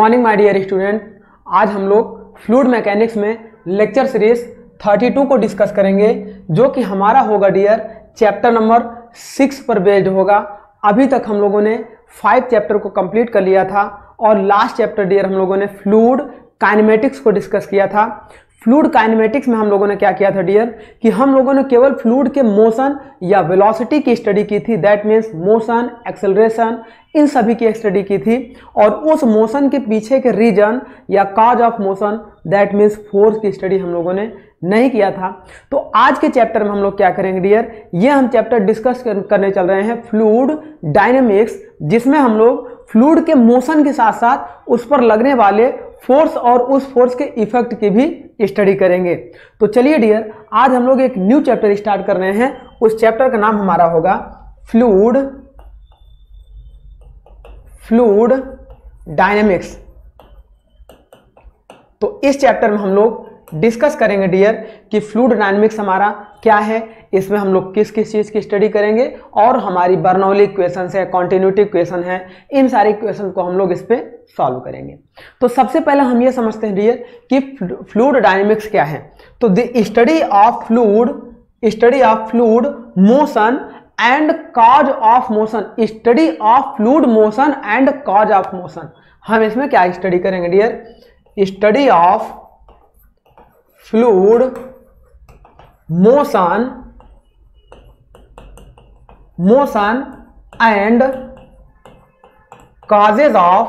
Morning my dear student आज हम लोग फ्लूड मैकेनिक्स में लेक्चर सीरीज़ 32 को डिस्कस करेंगे, जो कि हमारा होगा डियर चैप्टर नंबर सिक्स पर बेस्ड होगा। अभी तक हम लोगों ने फाइव चैप्टर को कंप्लीट कर लिया था और लास्ट चैप्टर डियर हम लोगों ने फ्लूड काइनेमेटिक्स को डिस्कस किया था। फ्लूड काइनेमेटिक्स में हम लोगों ने क्या किया था डियर कि हम लोगों ने केवल फ्लूड के मोशन या वेलोसिटी की स्टडी की थी। दैट मीन्स मोशन एक्सेलरेशन इन सभी की स्टडी की थी। और उस मोशन के पीछे के रीजन या cause of motion that means force की स्टडी हम लोगों ने नहीं किया था। तो आज के चैप्टर में हम लोग क्या करेंगे डियर ये हम चैप्टर डिस्कस करने चल रहे हैं फ्लूड डायनेमिक्स जिसमें हम लोग फ्लूड के मोशन के साथ साथ उस पर लगने वाले फोर्स और उस फोर्स के इफ़ेक्ट की भी स्टडी करेंगे। तो चलिए डियर आज हम लोग एक न्यू चैप्टर स्टार्ट कर रहे हैं। उस चैप्टर का नाम हमारा होगा फ्लूड फ्लूड डायनेमिक्स तो इस चैप्टर में हम लोग डिस्कस करेंगे, डियर, कि फ्लूड डायनेमिक्स हमारा क्या है, इसमें हम लोग किस किस चीज़ की स्टडी करेंगे, और हमारी बर्नौली क्वेश्चन है कॉन्टिन्यूटी क्वेश्चन है, इन सारे क्वेश्चन को हम लोग इस पर सॉल्व करेंगे। तो सबसे पहले हम ये समझते हैं, डियर, कि फ्लूड डायनेमिक्स क्या है। तो the study of fluid study of fluid motion and cause of motion, study of fluid motion and cause of motion. हम इसमें क्या स्टडी करेंगे, dear? Study of fluid motion motion and causes of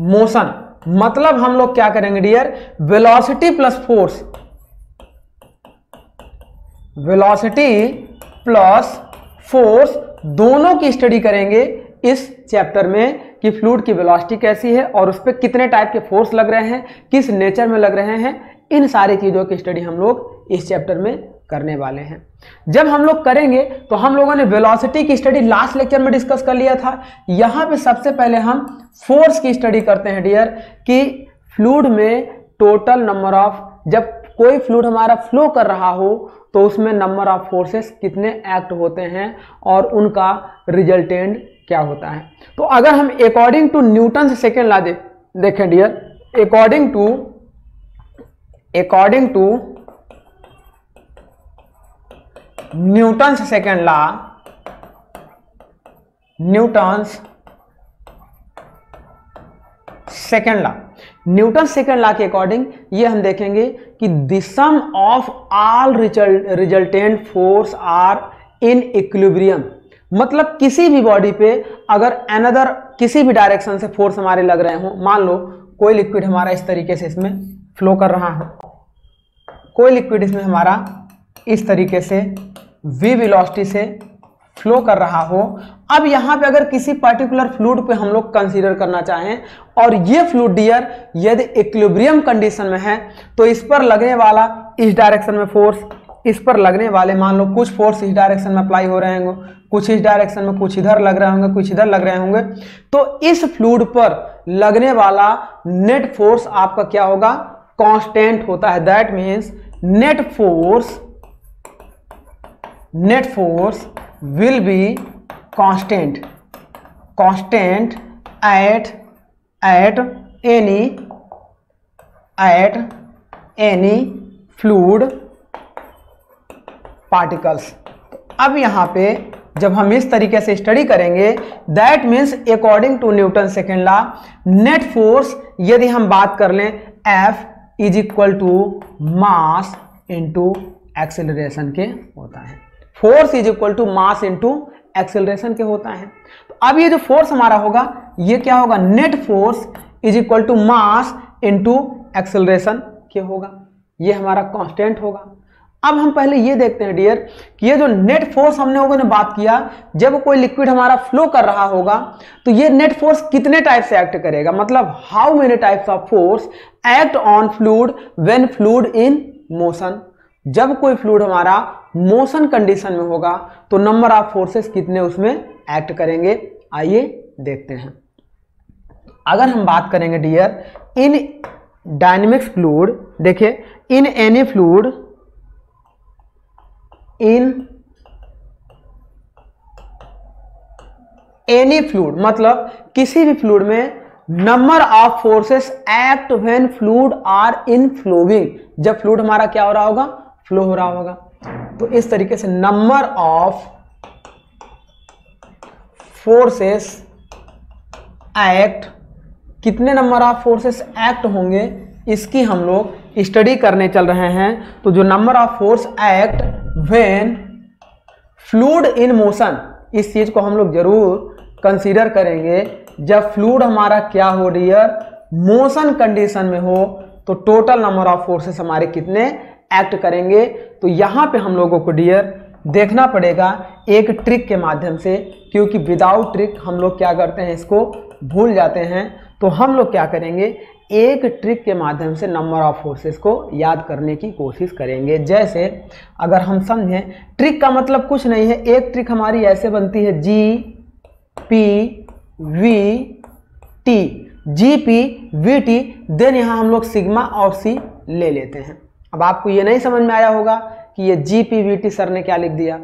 motion मतलब हम लोग क्या करेंगे dear velocity plus force velocity plus force दोनों की स्टडी करेंगे इस चैप्टर में कि फ्लूड की वेलोसिटी कैसी है और उस पर कितने टाइप के फोर्स लग रहे हैं, किस नेचर में लग रहे हैं इन सारी चीज़ों की स्टडी हम लोग इस चैप्टर में करने वाले हैं। जब हम लोग करेंगे तो हम लोगों ने वेलोसिटी की स्टडी लास्ट लेक्चर में डिस्कस कर लिया था। यहाँ पे सबसे पहले हम फोर्स की स्टडी करते हैं डियर कि फ्लूड में टोटल नंबर ऑफ़ जब कोई फ्लूड हमारा फ्लो कर रहा हो तो उसमें नंबर ऑफ़ फोर्सेस कितने एक्ट होते हैं और उनका रिजल्टेंट क्या होता है। तो अगर हम according to Newton second law दे, देखें dear according to according to Newton's second law Newton's second law Newton second law के अकॉर्डिंग ये हम देखेंगे कि the sum of all resultant force are in equilibrium मतलब किसी भी बॉडी पे अगर अनदर किसी भी डायरेक्शन से फोर्स हमारे लग रहे हो, मान लो, कोई लिक्विड हमारा इस तरीके से इसमें फ्लो कर रहा है। कोई लिक्विड इसमें हमारा इस तरीके से वी वेलोसिटी से फ्लो कर रहा हो। अब यहाँ पे अगर किसी पर्टिकुलर फ्लूड पे हम लोग कंसीडर करना चाहें, और ये फ्लूड डियर यदि इक्विलिब्रियम कंडीशन में है तो इस पर लगने वाला इस डायरेक्शन में फोर्स इस पर लगने वाले मान लो कुछ फोर्स इस डायरेक्शन में अप्लाई हो रहे होंगे, कुछ इस डायरेक्शन में कुछ इधर लग रहे होंगे, कुछ इधर लग रहे होंगे तो इस फ्लूड पर लगने वाला नेट फोर्स आपका क्या होगा? कांस्टेंट होता है that means net force net force will be constant. Constant at at any at any fluid particles अब यहाँ पे जब हम इस तरीके से स्टडी करेंगे that means according to Newton second law net force यदि हम बात कर लें F is equal to mass into acceleration के होता है। Force is equal to mass into acceleration के होता है। तो अब ये जो फोर्स हमारा होगा, ये क्या होगा? Net force is equal to mass into acceleration के होगा। ये हमारा कांस्टेंट होगा। अब हम पहले ये देखते हैं डियर कि ये जो नेट फोर्स हमने लोगों ने बात किया, जब कोई लिक्विड हमारा फ्लो कर रहा होगा तो ये नेट फोर्स कितने टाइप से एक्ट करेगा? मतलब how many types of force act on fluid when fluid in motion जब कोई फ्लूड हमारा मोशन कंडीशन में होगा तो नंबर ऑफ़ फोर्सेस कितने उसमें एक्ट करेंगे? आइए देखते हैं। अगर हम बात करेंगे डियर इन डायनेमिक्स फ्लूड देखिए in any fluid in any fluid मतलब किसी भी फ्लूड में number of forces act when fluid are in flowing जब फ्लूड हमारा क्या हो रहा होगा? फ्लो हो रहा होगा। तो इस तरीके से नंबर ऑफ़ फोर्सेस एक्ट कितने नंबर ऑफ़ फोर्सेस एक्ट होंगे? इसकी हम लोग स्टडी करने चल रहे हैं तो जो number of force act when fluid in motion इस चीज़ को हम लोग ज़रूर कंसीडर करेंगे। जब फ्लूड हमारा क्या हो डियर मोशन कंडीशन में हो तो टोटल नंबर ऑफ़ फोर्सेस हमारे कितने एक्ट करेंगे? तो यहाँ पे हम लोगों को डियर देखना पड़ेगा एक ट्रिक के माध्यम से, क्योंकि विदाउट ट्रिक हम लोग क्या करते हैं, इसको भूल जाते हैं। तो हम लोग क्या करेंगे? एक ट्रिक के माध्यम से नंबर ऑफ़ फोर्सेस को याद करने की कोशिश करेंगे। जैसे, अगर हम समझें ट्रिक का मतलब कुछ नहीं है, एक ट्रिक हमारी ऐसे बनती है G P V T G P V T then यहाँ हम लोग सिग्मा और सी ले लेते हैं। अब आपको ये नहीं समझ में आया होगा कि ये G P V T sir ने क्या लिख दिया?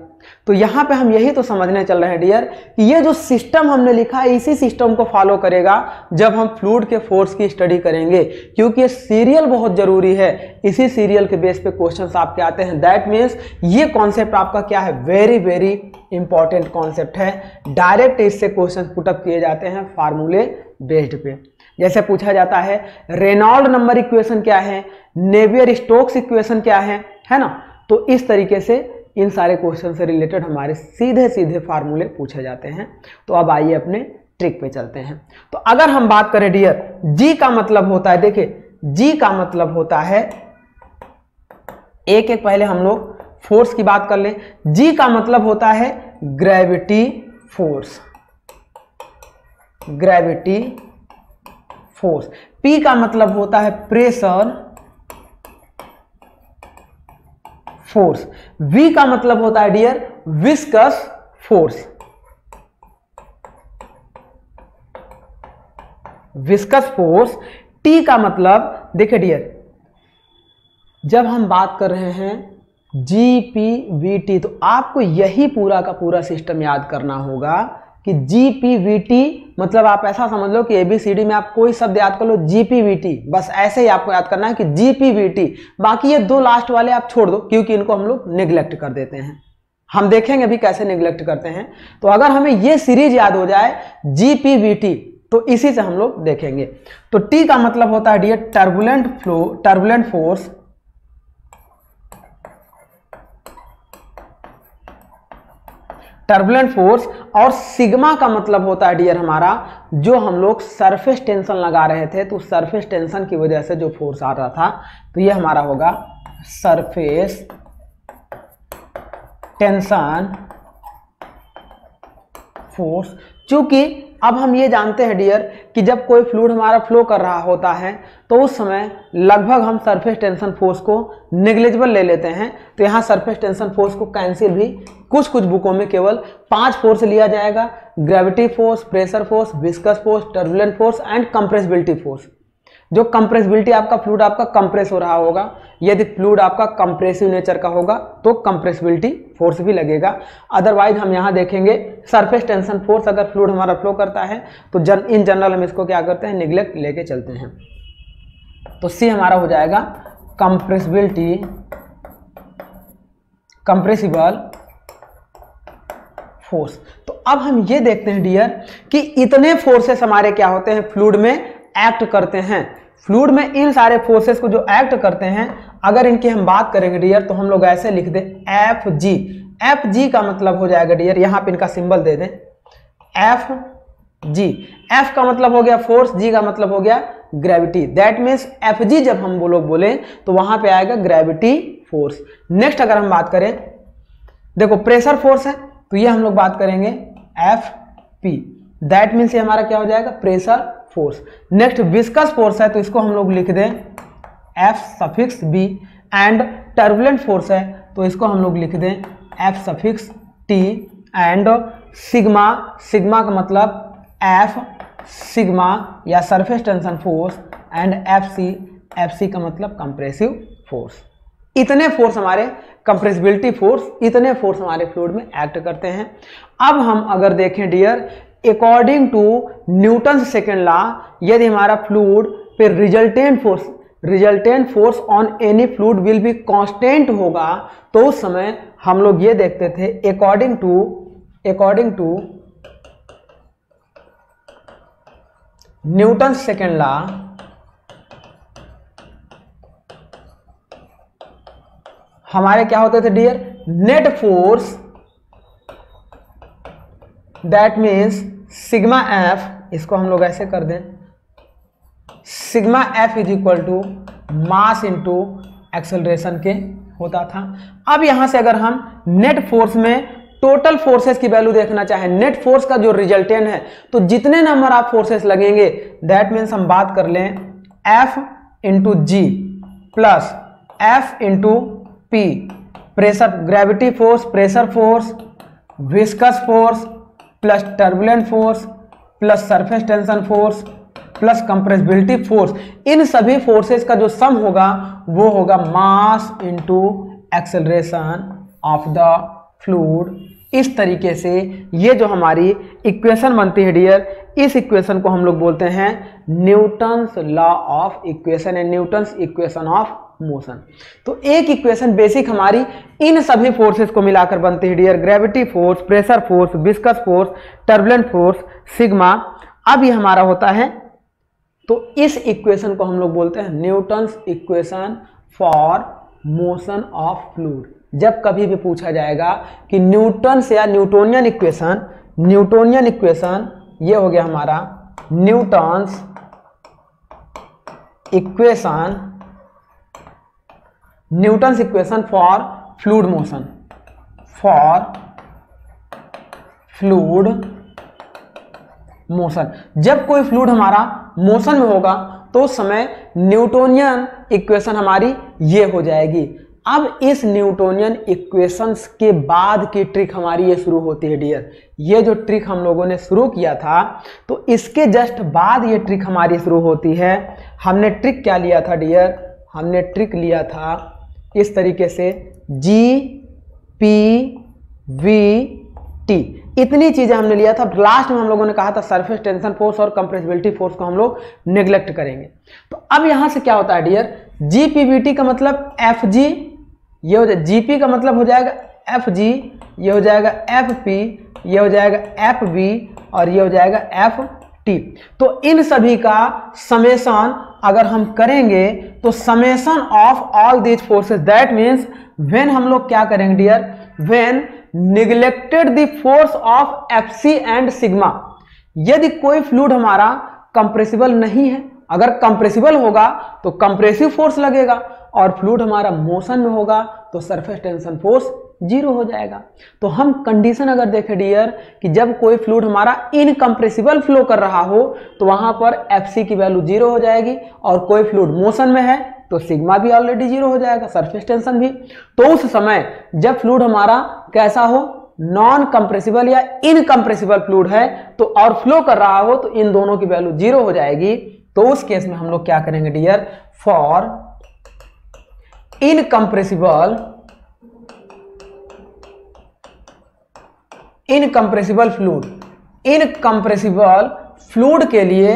तो यहाँ पे हम यही तो समझने चल रहे हैं डियर कि ये जो सिस्टम हमने लिखा है, इसी सिस्टम को फॉलो करेगा जब हम फ्लूड के फोर्स की स्टडी करेंगे। क्योंकि सीरियल बहुत ज़रूरी है। इसी सीरियल के बेस पे क्वेश्चंस आपके आते हैं। दैट मीन्स ये कॉन्सेप्ट आपका क्या है? वेरी वेरी इंपॉर्टेंट कॉन्सेप्ट है। डायरेक्ट इससे क्वेश्चन पुटअप किए जाते हैं फार्मूले बेस्ड पे। जैसे पूछा जाता है रेनॉल्ड नंबर इक्वेशन क्या है? नेवियर स्टोक्स इक्वेशन क्या है? है ना? तो इस तरीके से इन सारे क्वेश्चन से रिलेटेड हमारे सीधे सीधे फार्मूले पूछे जाते हैं। तो अब आइए अपने ट्रिक पे चलते हैं। तो अगर हम बात करें डियर जी का मतलब होता है, देखिए जी का मतलब होता है, एक एक पहले हम लोग फोर्स की बात कर लें। जी का मतलब होता है gravity force gravity force P का मतलब होता है प्रेशर फोर्स वी का मतलब होता है dear viscous force viscous force T का मतलब देखिए डियर जब हम बात कर रहे हैं जी पी वी टी तो आपको यही पूरा का पूरा सिस्टम याद करना होगा कि जी पी वी टी मतलब आप ऐसा समझ लो कि ए बी सी डी में आप कोई शब्द याद कर लो जी पी वी टी बस ऐसे ही आपको याद करना है कि जी पी वी टी बाकी ये दो लास्ट वाले आप छोड़ दो, क्योंकि इनको हम लोग निग्लेक्ट कर देते हैं। हम देखेंगे अभी कैसे निग्लेक्ट करते हैं। तो अगर हमें ये सीरीज़ याद हो जाए जी पी वी टी तो इसी से हम लोग देखेंगे। तो टी का मतलब होता है dear turbulent flow turbulent force turbulent force और सिग्मा का मतलब होता है डियर हमारा, जो हम लोग सरफेस टेंशन लगा रहे थे तो सरफेस टेंशन की वजह से जो फोर्स आ रहा था तो ये हमारा होगा सरफेस टेंशन फोर्स चूँकि अब हम ये जानते हैं डियर कि जब कोई फ्लूड हमारा फ्लो कर रहा होता है तो उस समय लगभग हम सरफेस टेंशन फोर्स को निग्लेजिबल ले लेते हैं। तो यहाँ सरफेस टेंशन फोर्स को कैंसिल भी कुछ कुछ बुकों में केवल पाँच फोर्स लिया जाएगा। Gravity force pressure force viscous force turbulent force and compressibility force जो कंप्रेसिबिलिटी आपका फ्लूड आपका कंप्रेस हो रहा होगा, यदि फ्लूड आपका कंप्रेसिव नेचर का होगा तो कंप्रेसिबिलिटी फोर्स भी लगेगा। अदरवाइज़ हम यहाँ देखेंगे सरफेस टेंशन फोर्स अगर फ्लूड हमारा फ्लो करता है तो जन इन जनरल हम इसको क्या करते हैं निग्लेक्ट लेके चलते हैं। तो सी हमारा हो जाएगा कंप्रेसिबिलिटी कंप्रेसिबल फोर्स तो अब हम ये देखते हैं डियर कि इतने फोर्सेस हमारे क्या होते हैं फ्लूड में? एक्ट करते हैं। फ्लूड में इन सारे फोर्सेस को जो एक्ट करते हैं, अगर इनकी हम बात करेंगे डियर तो हम लोग ऐसे लिख दें एफ़ जी एफ़ जी का मतलब हो जाएगा डियर यहाँ पे इनका सिंबल दे दें। एफ़ जी एफ़ का मतलब हो गया फोर्स जी का मतलब हो गया gravity that means F G जब हम लोग बोले तो वहाँ पे आएगा ग्रेविटी फोर्स नेक्स्ट अगर हम बात करें, देखो प्रेशर फोर्स है तो ये हम लोग बात करेंगे एफ़ पी दैट मीन्स ये हमारा क्या हो जाएगा? Pressure force next viscous force है तो इसको हम लोग लिख दें F suffix B and turbulent force है तो इसको हम लोग लिख दें F suffix T and sigma sigma का मतलब एफ़ सिग्मा या surface tension force and F C F C का मतलब कंप्रेसिव फोर्स इतने फोर्स हमारे कंप्रेसिबिलिटी फोर्स इतने फोर्स हमारे फ्लूड में एक्ट करते हैं. अब हम अगर देखें dear according to Newton second law यदि हमारा फ्लूड पे resultant force resultant force on any fluid will be constant होगा तो उस समय हम लोग ये देखते थे according to according to Newton second law हमारे क्या होते थे dear net force that means sigma F इसको हम लोग ऐसे कर दें। Sigma F is equal to mass into acceleration के होता था। अब यहाँ से अगर हम नेट फोर्स में टोटल फोर्सेस की वैल्यू देखना चाहें नेट फोर्स का जो रिजल्टेंट है तो जितने नंबर आप फोर्सेस लगेंगे दैट मीन्स हम बात कर लें F into G plus F into P pressure gravity force pressure force viscous force plus turbulent force plus surface tension force plus compressibility force इन सभी फोर्सेस का जो सम होगा, वो होगा mass into acceleration of the fluid इस तरीके से ये जो हमारी इक्वेशन बनती है डियर इस इक्वेशन को हम लोग बोलते हैं Newton's law of equation and Newton's equation of motion. तो एक इक्वेशन बेसिक हमारी इन सभी फोर्सेस को मिलाकर बनती है dear gravity force pressure force viscous force turbulent force sigma अब ये हमारा होता है तो इस इक्वेशन को हम लोग बोलते हैं Newton's equation for motion of fluid जब कभी भी पूछा जाएगा कि न्यूटन से या न्यूटोनियन इक्वेशन न्यूटोनियन इक्वेशन ये हो गया हमारा Newton's equation Newton's equation for fluid motion. For fluid motion. जब कोई फ्लूड हमारा मोशन में होगा तो उस समय न्यूटोनियन इक्वेशन हमारी ये हो जाएगी। अब इस न्यूटोनियन इक्वेशंस के बाद की ट्रिक हमारी ये शुरू होती है, डियर। ये जो ट्रिक हम लोगों ने शुरू किया था तो इसके जस्ट बाद ये ट्रिक हमारी शुरू होती है। हमने ट्रिक क्या लिया था, डियर? हमने ट्रिक लिया था इस तरीके से? जी पी वी टी इतनी चीज़ें हमने लिया था। लास्ट में हम लोगों ने कहा था सरफेस टेंशन फोर्स और कंप्रेसिबिलिटी फोर्स को हम लोग नेग्लेक्ट करेंगे। तो अब यहाँ से क्या होता है डियर जीपीवीटी का मतलब एफ़ जी ये हो जाए जीपी का मतलब हो जाएगा एफ़ जी ये हो जाएगा एफ़ पी ये हो जाएगा एफ़ बी और ये हो जाएगा एफ़ टी तो इन सभी का समेशन अगर हम करेंगे तो summation of all these forces that means when हम लोग क्या करेंगे dear when neglected the force of F C and sigma यदि कोई फ्लूड हमारा कंप्रेसिबल नहीं है, अगर कंप्रेसिबल होगा तो कंप्रेसिव फोर्स लगेगा। और फ्लूड हमारा मोशन में होगा तो सरफेस टेंशन फोर्स ज़ीरो हो जाएगा। तो हम कंडीशन अगर देखें डियर कि जब कोई फ्लूड हमारा इनकम्प्रेसिबल फ्लो कर रहा हो तो वहाँ पर एफसी की वैल्यू ज़ीरो हो जाएगी और कोई फ्लूड मोशन में है तो सिग्मा भी ऑलरेडी ज़ीरो हो जाएगा सरफेस टेंशन भी। तो उस समय जब फ्लूड हमारा कैसा हो नॉन कंप्रेसिबल या इनकम्प्रेसिबल फ्लूड है तो और फ्लो कर रहा हो तो इन दोनों की वैल्यू ज़ीरो हो जाएगी। तो उस केस में हम लोग क्या करेंगे dear for incompressible incompressible fluid incompressible fluid के लिए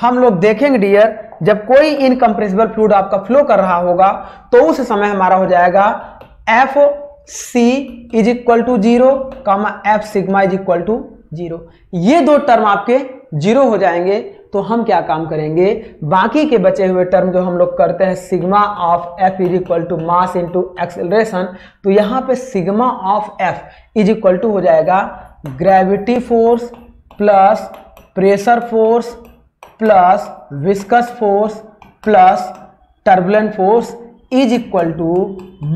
हम लोग देखेंगे डियर जब कोई इनकम्प्रेसिबल फ्लूड आपका फ्लो कर रहा होगा तो उस समय हमारा हो जाएगा F C is equal to zero comma F sigma is equal to zero ये दो टर्म आपके ज़ीरो हो जाएँगे तो हम क्या काम करेंगे? बाकी के बचे हुए टर्म जो हम लोग करते हैं sigma of F is equal to mass into acceleration तो यहाँ पे sigma of F is equal to हो जाएगा gravity force plus pressure force plus viscous force plus turbulent force is equal to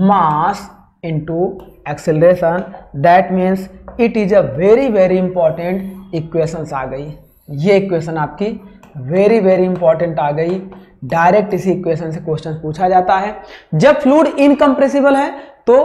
mass into acceleration that means it is a very very important equations आ गई। ये equation आपकी very very important आ गई। Direct इसी equation से question पूछा जाता है। जब फ्लूड इनकम्प्रेसिबल है तो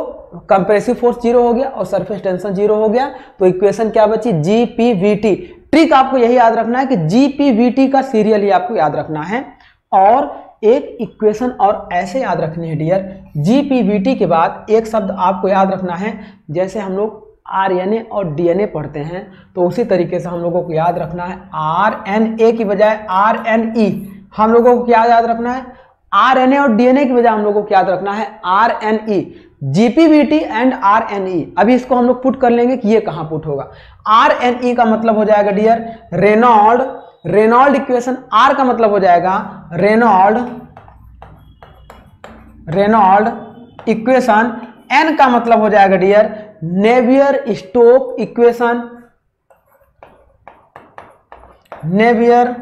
कंप्रेसिव फोर्स ज़ीरो हो गया और सरफेस टेंशन ज़ीरो हो गया। तो इक्वेशन क्या बची? G P V T trick आपको यही याद रखना है कि जी पी वी टी का सीरियल ही आपको याद रखना है। और एक इक्वेशन और ऐसे याद रखनी है dear G P V T के बाद एक शब्द आपको याद रखना है। जैसे हम लोग आरएनए और डीएनए पढ़ते हैं तो उसी तरीके से हम लोगों को याद रखना है आर एन ए की बजाय आर एन ई हम लोगों को क्या याद रखना है? आर एन ए और डीएनए की बजाय हम लोगों को याद रखना है R N E GPVT and R N E अभी इसको हम लोग पुट कर लेंगे कि ये कहाँ पुट होगा। आर एन ई का मतलब हो जाएगा, dear, Reynold. Reynold equation R का मतलब हो जाएगा, रेनॉल्ड। रेनॉल्ड इक्वेशन एन का मतलब हो जाएगा, dear Navier Stoke equation. Navier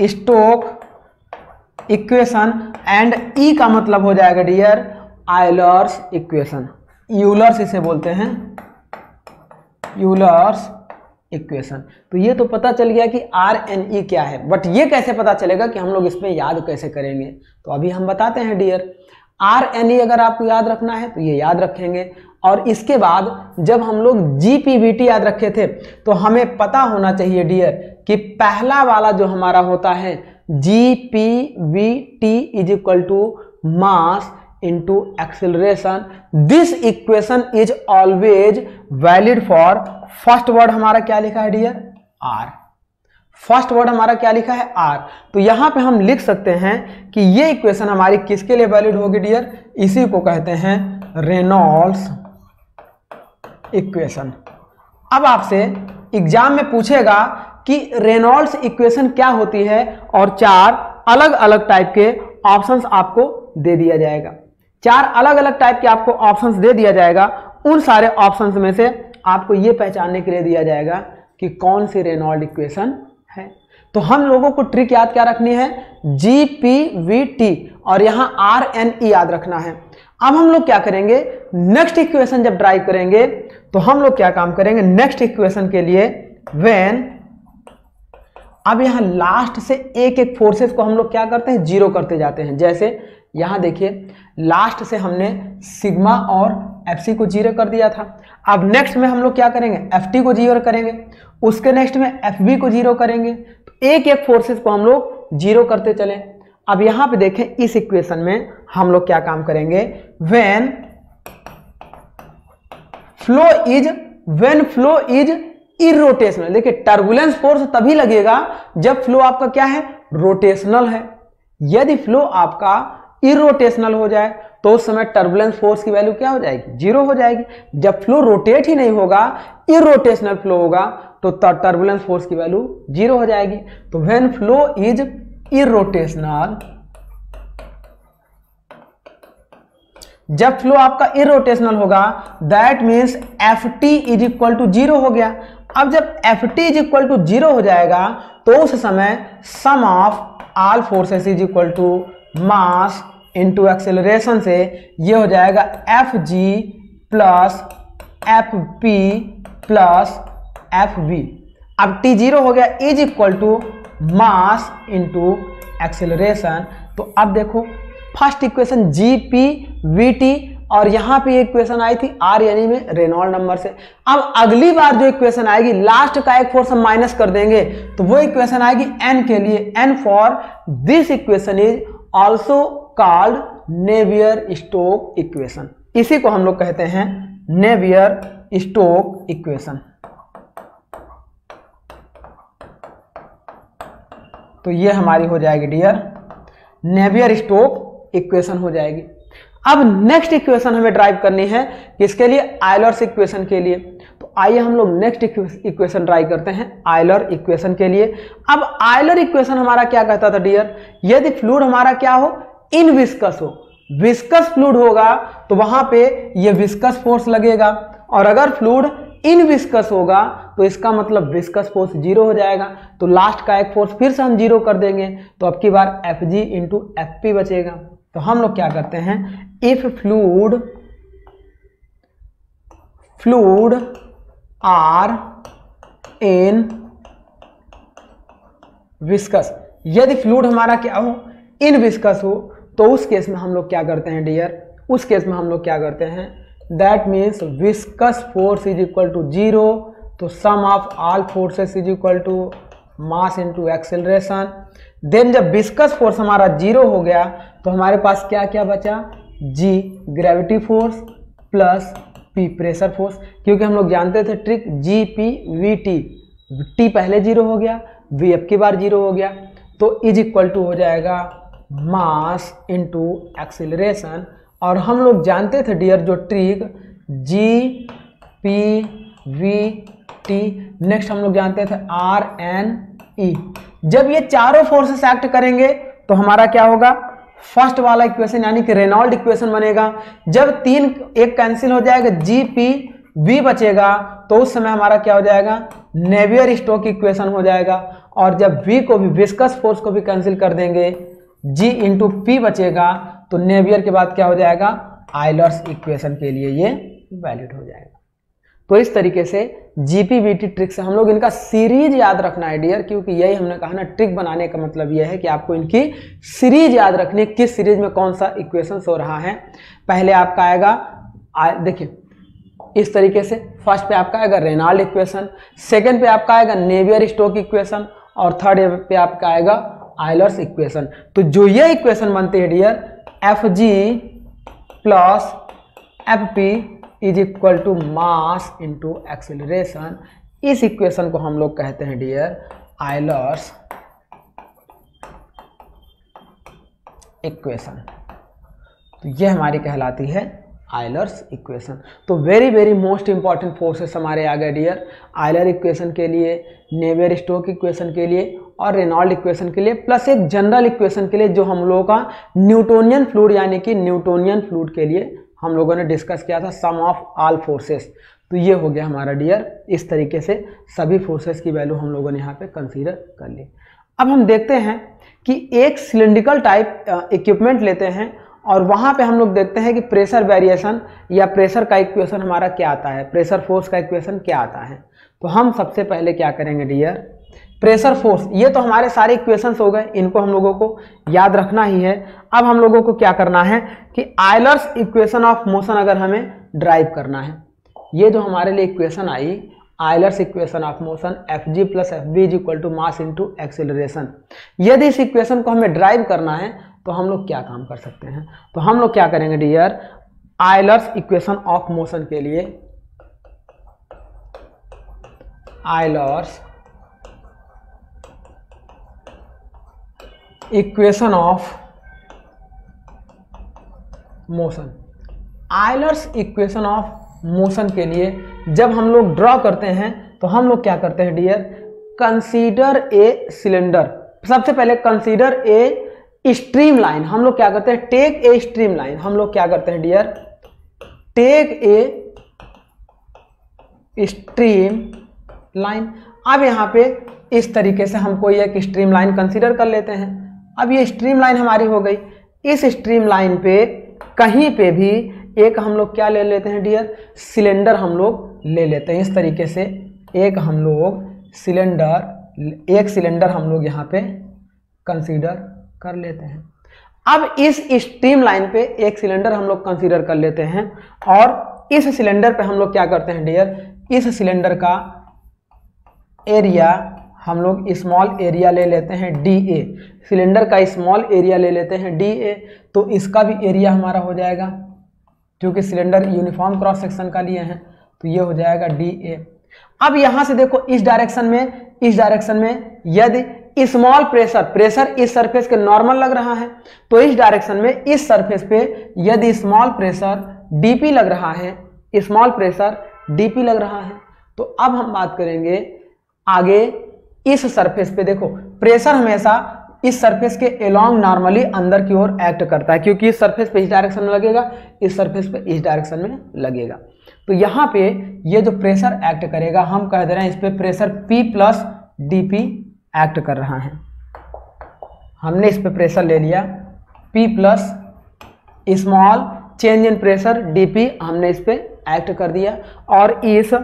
Stoke equation and E का मतलब हो जाएगा डियर आयलर्स इक्वेशन यूलर्स इसे बोलते हैं। यूलर्स इक्वेशन तो ये तो पता चल गया कि आर एन ई क्या है। बट ये कैसे पता चलेगा कि हम लोग इसमें याद कैसे करेंगे? तो अभी हम बताते हैं डियर आर एन ई अगर आपको याद रखना है तो ये याद रखेंगे। और इसके बाद जब हम लोग जी पी याद रखे थे तो हमें पता होना चाहिए डियर कि पहला वाला जो हमारा होता है G P V T is equal to mass into acceleration this equation is always valid for first word हमारा क्या लिखा है डियर आर फ़र्स्ट वर्ड हमारा क्या लिखा है आर तो यहाँ पे हम लिख सकते हैं कि ये इक्वेशन हमारी किसके लिए वैलिड होगी डियर इसी को कहते हैं रेनॉल्ड्स इक्वेशन अब आपसे एग्ज़ाम में पूछेगा कि रेनॉल्ड्स इक्वेशन क्या होती है और चार अलग अलग टाइप के ऑप्शंस आपको दे दिया जाएगा। चार अलग अलग टाइप के आपको ऑप्शंस दे दिया जाएगा। उन सारे ऑप्शंस में से आपको ये पहचानने के लिए दिया जाएगा कि कौन सी रेनॉल्ड इक्वेशन है। तो हम लोगों को ट्रिक याद क्या रखनी है? जी पी वी टी और यहाँ आर एन ई याद रखना है। अब हम लोग क्या करेंगे? नेक्स्ट इक्वेशन जब ड्राइव करेंगे तो हम लोग क्या काम करेंगे? नेक्स्ट इक्वेशन के लिए वेन अब यहाँ लास्ट से एक एक फोर्सेस को हम लोग क्या करते हैं? ज़ीरो करते जाते हैं। जैसे, यहाँ देखिए लास्ट से हमने सिग्मा और एफ़ सी को ज़ीरो कर दिया था। अब नेक्स्ट में हम लोग क्या करेंगे? एफ़ को ज़ीरो करेंगे। उसके नेक्स्ट में एफबी को ज़ीरो करेंगे। एक एक फोर्सेस को हम लोग ज़ीरो करते चले। अब यहाँ पे देखें, इस इक्वेशन में हम लोग क्या काम करेंगे? When flow is when flow is irrotational देखिए टर्बुलेंस फोर्स तभी लगेगा जब फ्लो आपका क्या है? रोटेशनल है। यदि फ्लो आपका इरोटेशनल हो जाए तो उस समय टर्बुलेंस फोर्स की वैल्यू क्या हो जाएगी? ज़ीरो हो जाएगी। जब फ्लो रोटेट ही नहीं होगा इरोटेशनल फ्लो होगा तो टर्बुलेंस फोर्स की वैल्यू ज़ीरो हो जाएगी। तो व्हेन फ्लो इज़ इरोटेशनल जब फ्लो आपका इरोटेशनल होगा that means F T is equal to zero हो गया। अब जब F T is equal to zero हो जाएगा तो उस समय sum of all forces is equal to mass into acceleration से ये हो जाएगा F G plus F P plus F B अब टी ज़ीरो हो गया is equal to mass into acceleration तो अब देखो first equation G P V T और यहाँ पे इक्वेशन आई थी आर यानी में रेनॉल्ड नंबर से। अब अगली बार जो इक्वेशन आएगी लास्ट का एक फोर्स हम माइनस कर देंगे तो वो इक्वेशन आएगी एन के लिए। N for this equation is also called Navier Stoke equation इसी को हम लोग कहते हैं नेवियर स्टोक इक्वेशन तो ये हमारी हो जाएगी डियर नेवियर स्टोक इक्वेशन हो जाएगी। अब नेक्स्ट इक्वेशन हमें ड्राइव करनी है किसके लिए? आयलर्स इक्वेशन के लिए। तो आइए हम लोग नेक्स्ट इक्वेशन ड्राइव करते हैं आयलर इक्वेशन के लिए। अब आयलर इक्वेशन हमारा क्या कहता था डियर यदि फ्लूड हमारा क्या हो? इन विस्कस हो। विस्कस फ्लूड होगा तो वहाँ पे ये विस्कस फोर्स लगेगा। और अगर फ्लूड इन विस्कस होगा तो इसका मतलब विस्कस फोर्स ज़ीरो हो जाएगा। तो लास्ट का एक फोर्स फिर से हम ज़ीरो कर देंगे। तो अब की बार F G into F P बचेगा। तो हम लोग क्या करते हैं? If fluid fluid are inviscous यदि फ्लूड हमारा क्या हो? इन विस्कस हो तो उस केस में हम लोग क्या करते हैं डियर उस केस में हम लोग क्या करते हैं? That means viscous force is equal to zero तो sum of all forces is equal to mass into acceleration then जब विस्कस फोर्स हमारा ज़ीरो हो गया तो हमारे पास क्या क्या बचा? G gravity force plus P pressure force क्योंकि हम लोग जानते थे trick G P V T T पहले ज़ीरो हो गया वी एफ़ की बार ज़ीरो हो गया. तो इज़ इक्वल टू हो जाएगा मास इंटू एक्सिलरेशन और हम लोग जानते थे डियर जो trick G P V T. Next हम लोग जानते थे आर एन ई जब ये चारों फोर्सेस एक्ट करेंगे तो हमारा क्या होगा? फ़र्स्ट वाला इक्वेशन यानी कि रेनॉल्ड इक्वेशन बनेगा। जब तीन एक कैंसिल हो जाएगा जी पी वी बचेगा तो उस समय हमारा क्या हो जाएगा? नेवियर स्टोक इक्वेशन हो जाएगा। और जब वी को भी विस्कस फोर्स को भी कैंसिल कर देंगे जी इंटू पी बचेगा तो नेवियर के बाद क्या हो जाएगा? आइलर्स इक्वेशन के लिए ये वैलिड हो जाएगा। तो इस तरीके से जीपीवीटी ट्रिक से हम लोग इनका सीरीज़ याद रखना है डियर क्योंकि यही हमने कहा ना ट्रिक बनाने का मतलब यह है कि आपको इनकी सीरीज़ याद रखनी है, किस सीरीज़ में कौन सा इक्वेशन हो रहा है। पहले आपका आएगा देखिए, इस तरीके से फ़र्स्ट पे आपका आएगा रेनाल्ड इक्वेशन सेकेंड पे आपका आएगा नेवियर स्टोक इक्वेशन और थर्ड पे आपका आएगा आयलर्स इक्वेशन तो जो ये इक्वेशन बनते हैं dear F G plus F P is equal to mass into acceleration इस इक्वेशन को हम लोग कहते हैं डियर आयलर्स इक्वेशन तो ये हमारी कहलाती है आइलर्स इक्वेशन तो very very most important forces हमारे आ गए डियर आयलर इक्वेशन के लिए नेवियर स्टोक इक्वेशन के लिए और रेनॉल्ड इक्वेशन के लिए प्लस एक जनरल इक्वेशन के लिए जो हम लोगों का न्यूटोनियन फ्लूड यानी कि न्यूटोनियन फ्लूड के लिए हम लोगों ने डिस्कस किया था सम ऑफ़ ऑल फोर्सेस तो ये हो गया हमारा डियर इस तरीके से सभी फोर्सेस की वैल्यू हम लोगों ने यहाँ पे कंसीडर कर ली। अब हम देखते हैं कि एक सिलेंड्रिकल टाइप इक्विपमेंट लेते हैं और वहाँ पे हम लोग देखते हैं कि प्रेशर वेरिएशन या प्रेशर का इक्वेशन हमारा क्या आता है प्रेशर फोर्स का इक्वेशन क्या आता है। तो हम सबसे पहले क्या करेंगे डियर प्रेशर फोर्स, ये तो हमारे सारे इक्वेशंस हो गए, इनको हम लोगों को याद रखना ही है। अब हम लोगों को क्या करना है कि आयलर्स इक्वेशन ऑफ़ मोशन अगर हमें ड्राइव करना है, ये जो हमारे लिए equation I Euler's equation of motion F G plus F B is equal to mass into acceleration यदि इस इक्वेशन को हमें ड्राइव करना है तो हम लोग क्या काम कर सकते हैं? तो हम लोग क्या करेंगे dear Euler's equation of motion के लिए Euler's equation of motion. Euler's equation of motion के लिए जब हम लोग ड्रॉ करते हैं तो हम लोग क्या करते हैं डियर कंसीडर ए सिलेंडर सबसे पहले कंसीडर ए स्ट्रीम लाइन हम लोग क्या करते हैं टेक ए स्ट्रीम लाइन हम लोग क्या करते हैं dear take a stream line अब यहाँ पे इस तरीके से हम कोई एक स्ट्रीम लाइन कंसीडर कर लेते हैं। अब ये स्ट्रीम लाइन हमारी हो गई। इस स्ट्रीम लाइन पे कहीं पे भी एक हम लोग क्या ले लेते हैं डियर सिलेंडर हम लोग ले लेते हैं। इस तरीके से एक हम लोग सिलेंडर एक सिलेंडर हम लोग यहाँ पे कंसीडर कर लेते हैं। अब इस स्ट्रीम लाइन पे एक सिलेंडर हम लोग कंसीडर कर लेते हैं और इस सिलेंडर पे हम लोग क्या करते हैं डियर इस सिलेंडर का एरिया हम लोग स्मॉल एरिया ले लेते हैं डी ए सिलेंडर का स्मॉल एरिया ले लेते हैं डी ए तो इसका भी एरिया हमारा हो जाएगा, क्योंकि सिलेंडर यूनिफॉर्म क्रॉस सेक्शन का लिए हैं तो ये हो जाएगा डी ए अब यहाँ से देखो, इस डायरेक्शन में, इस डायरेक्शन में यदि स्मॉल प्रेशर प्रेशर इस सरफेस के नॉर्मल लग रहा है तो इस डायरेक्शन में इस सरफेस पे यदि स्मॉल प्रेशर डीपी लग रहा है स्मॉल प्रेशर डीपी लग रहा है तो अब हम बात करेंगे आगे इस सरफेस पे देखो प्रेशर हमेशा इस सरफेस के एलोंग नॉर्मली अंदर की ओर एक्ट करता है, क्योंकि इस सरफेस पे इस डायरेक्शन में लगेगा, इस सरफेस पे इस डायरेक्शन में लगेगा। तो यहाँ पे ये जो प्रेशर एक्ट करेगा, हम कह दे रहे हैं इस पे pressure P plus D P act कर रहा है। हमने इस पे प्रेशर ले लिया, P plus small change in pressure D P हमने इस पे एक्ट कर दिया। और इस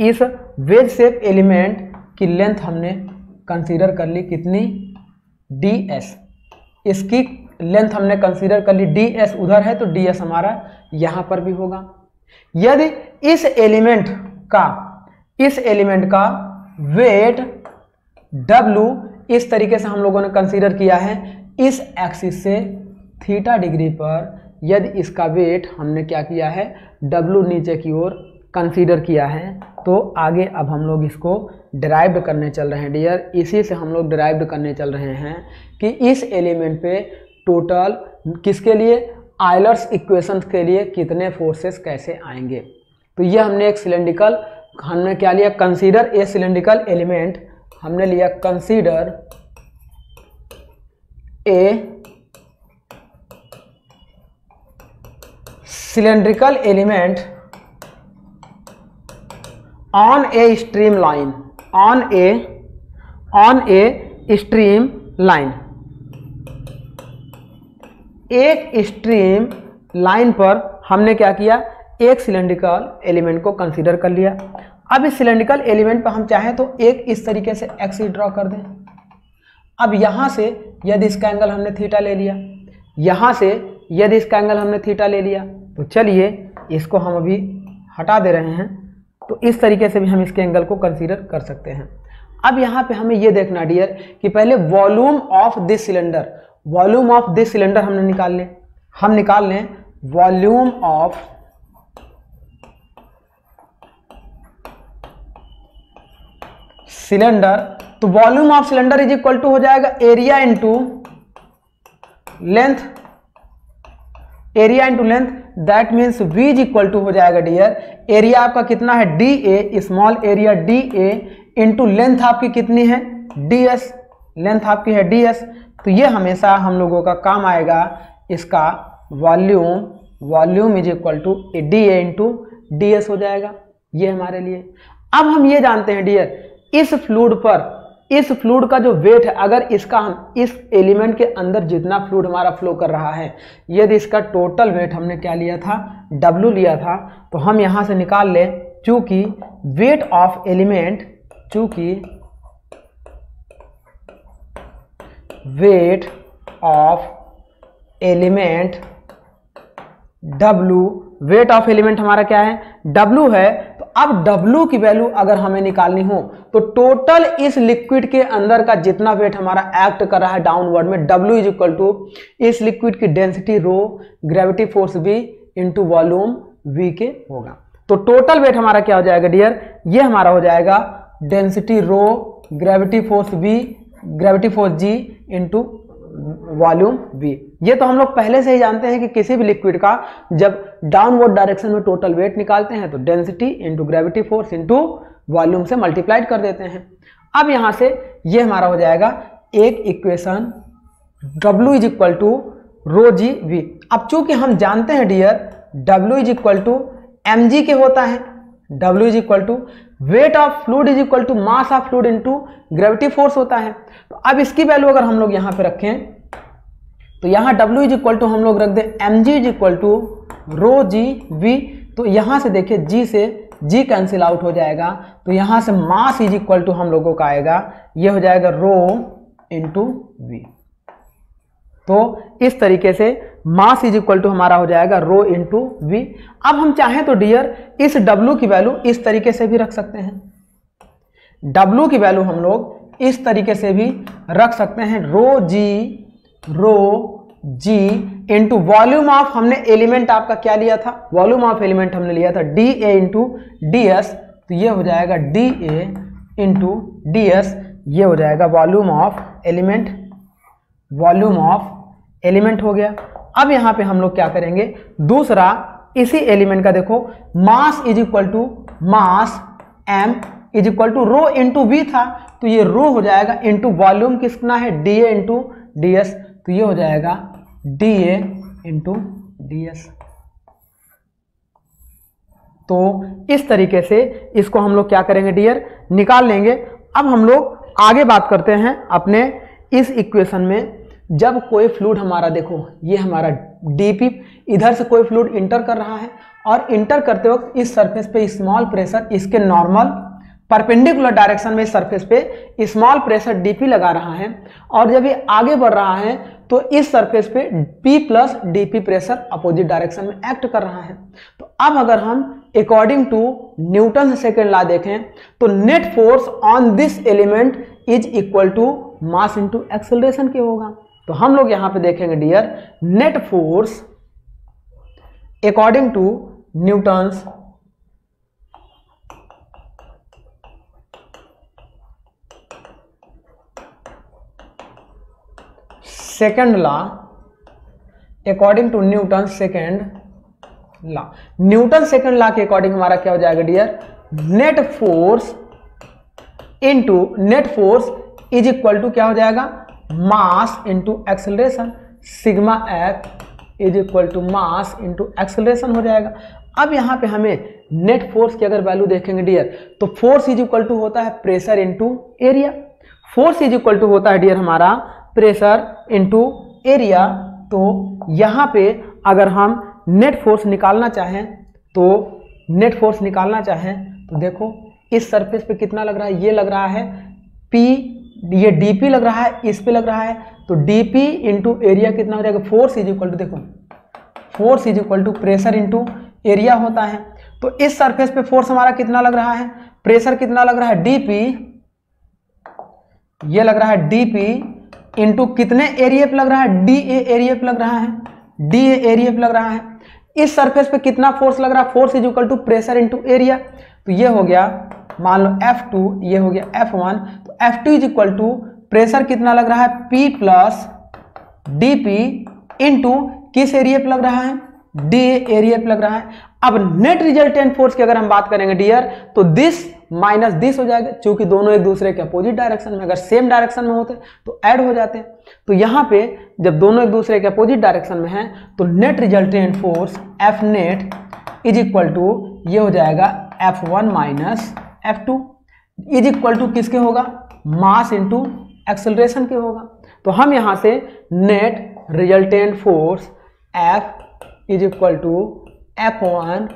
इस वेज शेप एलिमेंट की लेंथ हमने कंसीडर कर ली कितनी? D S. इसकी लेंथ हमने कंसीडर कर ली। डी एस उधर है तो डी एस हमारा यहाँ पर भी होगा। यदि इस एलिमेंट का, इस एलिमेंट का वेट डब्लू इस तरीके से हम लोगों ने कंसीडर किया है, इस एक्सिस से थीटा डिग्री पर यदि इसका वेट हमने क्या किया है? डब्लू नीचे की ओर कंसीडर किया है तो आगे अब हम लोग इसको डिराइव्ड करने चल रहे हैं डियर इसी से हम लोग डिराइव्ड करने चल रहे हैं कि इस एलिमेंट पे टोटल किसके लिए? आयलर्स इक्वेशंस के लिए कितने फोर्सेस कैसे आएँगे? तो ये हमने एक सिलेंडिकल हमने क्या लिया? कंसीडर ए सिलेंड्रिकल एलिमेंट हमने लिया consider a cylindrical element on a stream line on a on a stream line एक स्ट्रीम लाइन पर हमने क्या किया? एक सिलेंड्रिकल एलिमेंट को कंसीडर कर लिया। अब इस सिलेंड्रिकल एलिमेंट पर हम चाहें तो एक इस तरीके से एक्स ड्रॉ कर दें। अब यहाँ से यदि इसका एंगल हमने थीटा ले लिया। यहाँ से यदि इसका एंगल हमने थीटा ले लिया। तो चलिए, इसको हम अभी हटा दे रहे हैं। तो इस तरीके से भी हम इसके एंगल को कंसीडर कर सकते हैं। अब यहाँ पे हमें ये देखना डियर कि पहले volume of this cylinder volume of this cylinder हमने निकाल लें। हम निकाल लें वॉल्यूम ऑफ़ सिलेंडर तो volume of cylinder is equal to हो जाएगा area into length area into length that means V is equal to हो जाएगा डियर एरिया आपका कितना है? D A small area D A into length आपकी कितनी है? डी एस लेंथ आपकी है डी एस तो ये हमेशा हम लोगों का काम आएगा. इसका volume volume is equal to D A into D S हो जाएगा. ये हमारे लिए. अब हम ये जानते हैं डियर इस फ्लूड पर इस फ्लूड का जो वेट है, अगर इसका हम इस एलिमेंट के अंदर जितना फ्लूड हमारा फ्लो कर रहा है, यदि इसका टोटल वेट हमने क्या लिया था? डब्लू लिया था तो हम यहाँ से निकाल लें, चूँकि वेट ऑफ़ एलिमेंट चूँकि weight of element W weight of element हमारा क्या है? डब्लू है अब W की वैल्यू अगर हमें निकालनी हो तो टोटल इस लिक्विड के अंदर का जितना वेट हमारा एक्ट कर रहा है डाउनवर्ड में, W इज़ इक्वल टू इस लिक्विड की density rho gravity force V into volume V के होगा। तो टोटल वेट हमारा क्या हो जाएगा डियर ये हमारा हो जाएगा density rho gravity force V gravity force G into volume V ये तो हम लोग पहले से ही जानते हैं कि किसी भी लिक्विड का जब डाउनवर्ड डायरेक्शन में टोटल वेट निकालते हैं तो density into gravity force into volume से मल्टीप्लाइड कर देते हैं। अब यहाँ से ये हमारा हो जाएगा एक equation W is equal to rho G V अब चूँकि हम जानते हैं dear W is equal to M G के होता है W is equal to weight of fluid is equal to mass of fluid into gravity force होता है। तो अब इसकी वैल्यू अगर हम लोग यहाँ पे रखें तो यहाँ W इज़ इक्वल टू हम लोग रख दें M G is equal to rho G V तो यहाँ से देखिए G से G कैंसिल आउट हो जाएगा। तो यहाँ से मास इज़ इक्वल टू हम लोगों का आएगा, ये हो जाएगा रो इंटू वी तो इस तरीके से मास इज़ इक्वल टू हमारा हो जाएगा रो इंटू वी। अब हम चाहें तो डियर इस W की वैल्यू इस तरीके से भी रख सकते हैं। W की वैल्यू हम लोग इस तरीके से भी रख सकते हैं, rho G rho G into volume of हमने एलिमेंट आपका क्या लिया था? वॉल्यूम ऑफ़ एलिमेंट हमने लिया था D A into D S तो ये हो जाएगा D A into D S ये हो जाएगा volume of element volume of element हो गया। अब यहाँ पे हम लोग क्या करेंगे? दूसरा, इसी एलिमेंट का देखो mass is equal to mass M is equal to rho into V था तो ये रो हो जाएगा इंटू वॉल्यूम किसना है? D A into D S तो ये हो जाएगा D A into D S तो इस तरीके से इसको हम लोग क्या करेंगे डियर निकाल लेंगे। अब हम लोग आगे बात करते हैं अपने इस इक्वेशन में जब कोई फ्लूड हमारा, देखो, ये हमारा डीपी इधर से कोई फ्लूड इंटर कर रहा है और इंटर करते वक्त इस सरफेस पे स्मॉल प्रेशर इसके नॉर्मल परपेंडिकुलर डायरेक्शन में सरफेस पे स्मॉल प्रेशर डीपी लगा रहा है और जब ये आगे बढ़ रहा है तो इस सरफेस पे P plus DP pressure opposite direction में एक्ट कर रहा है। तो अब अगर हम according to Newton second law देखें तो net force on this element is equal to mass into acceleration के होगा। तो हम लोग यहाँ पे देखेंगे dear net force according to Newton's second law according to Newton second law Newton second law के अकॉर्डिंग हमारा क्या हो जाएगा dear net force into net force is equal to क्या हो जाएगा? Mass into acceleration sigma F is equal to mass into acceleration हो जाएगा। अब यहाँ पे हमें नेट फोर्स की अगर वैल्यू देखेंगे डियर तो फोर्स इज़ इक्वल टू होता है pressure into area force is equal to होता है डियर हमारा प्रेशर इंटू एरिया तो यहाँ पे अगर हम नेट फोर्स निकालना चाहें तो नेट फोर्स निकालना चाहें तो देखो, इस सरफेस पे कितना लग रहा है? ये लग रहा है P ये dp लग रहा है, इस पे लग रहा है तो dp इंटू एरिया कितना हो जाएगा? फोर्स इज़ इक्वल टू देखो force is equal to pressure into area होता है। तो इस सरफेस पे फोर्स हमारा कितना लग रहा है? प्रेशर कितना लग रहा है? Dp ये लग रहा है डीपी इंटू कितने एरिया पे लग रहा है? डी ए एरिया पे लग रहा है। डी ए एरिया पे लग रहा है। इस सरफेस पे कितना फोर्स लग रहा है? Force is equal to pressure into area तो ये हो गया मान लो F2 ये हो गया F1 तो F2 is equal to pressure कितना लग रहा है? P plus D P into किस एरिया पे लग रहा है? डी एरिया पे लग रहा है। अब नेट रिजल्टेंट फोर्स की अगर हम बात करेंगे डियर तो दिस माइनस दिस हो जाएगा क्योंकि दोनों एक दूसरे के अपोजिट डायरेक्शन में, अगर सेम डायरेक्शन में होते तो ऐड हो जाते। हैं तो यहाँ पे जब दोनों एक दूसरे के अपोजिट डायरेक्शन में हैं तो net resultant force F net is equal to ये हो जाएगा F one minus F two is equal to किसके होगा? मास इंटू एक्सलरेशन के होगा। तो हम यहाँ से net resultant force F is equal to F one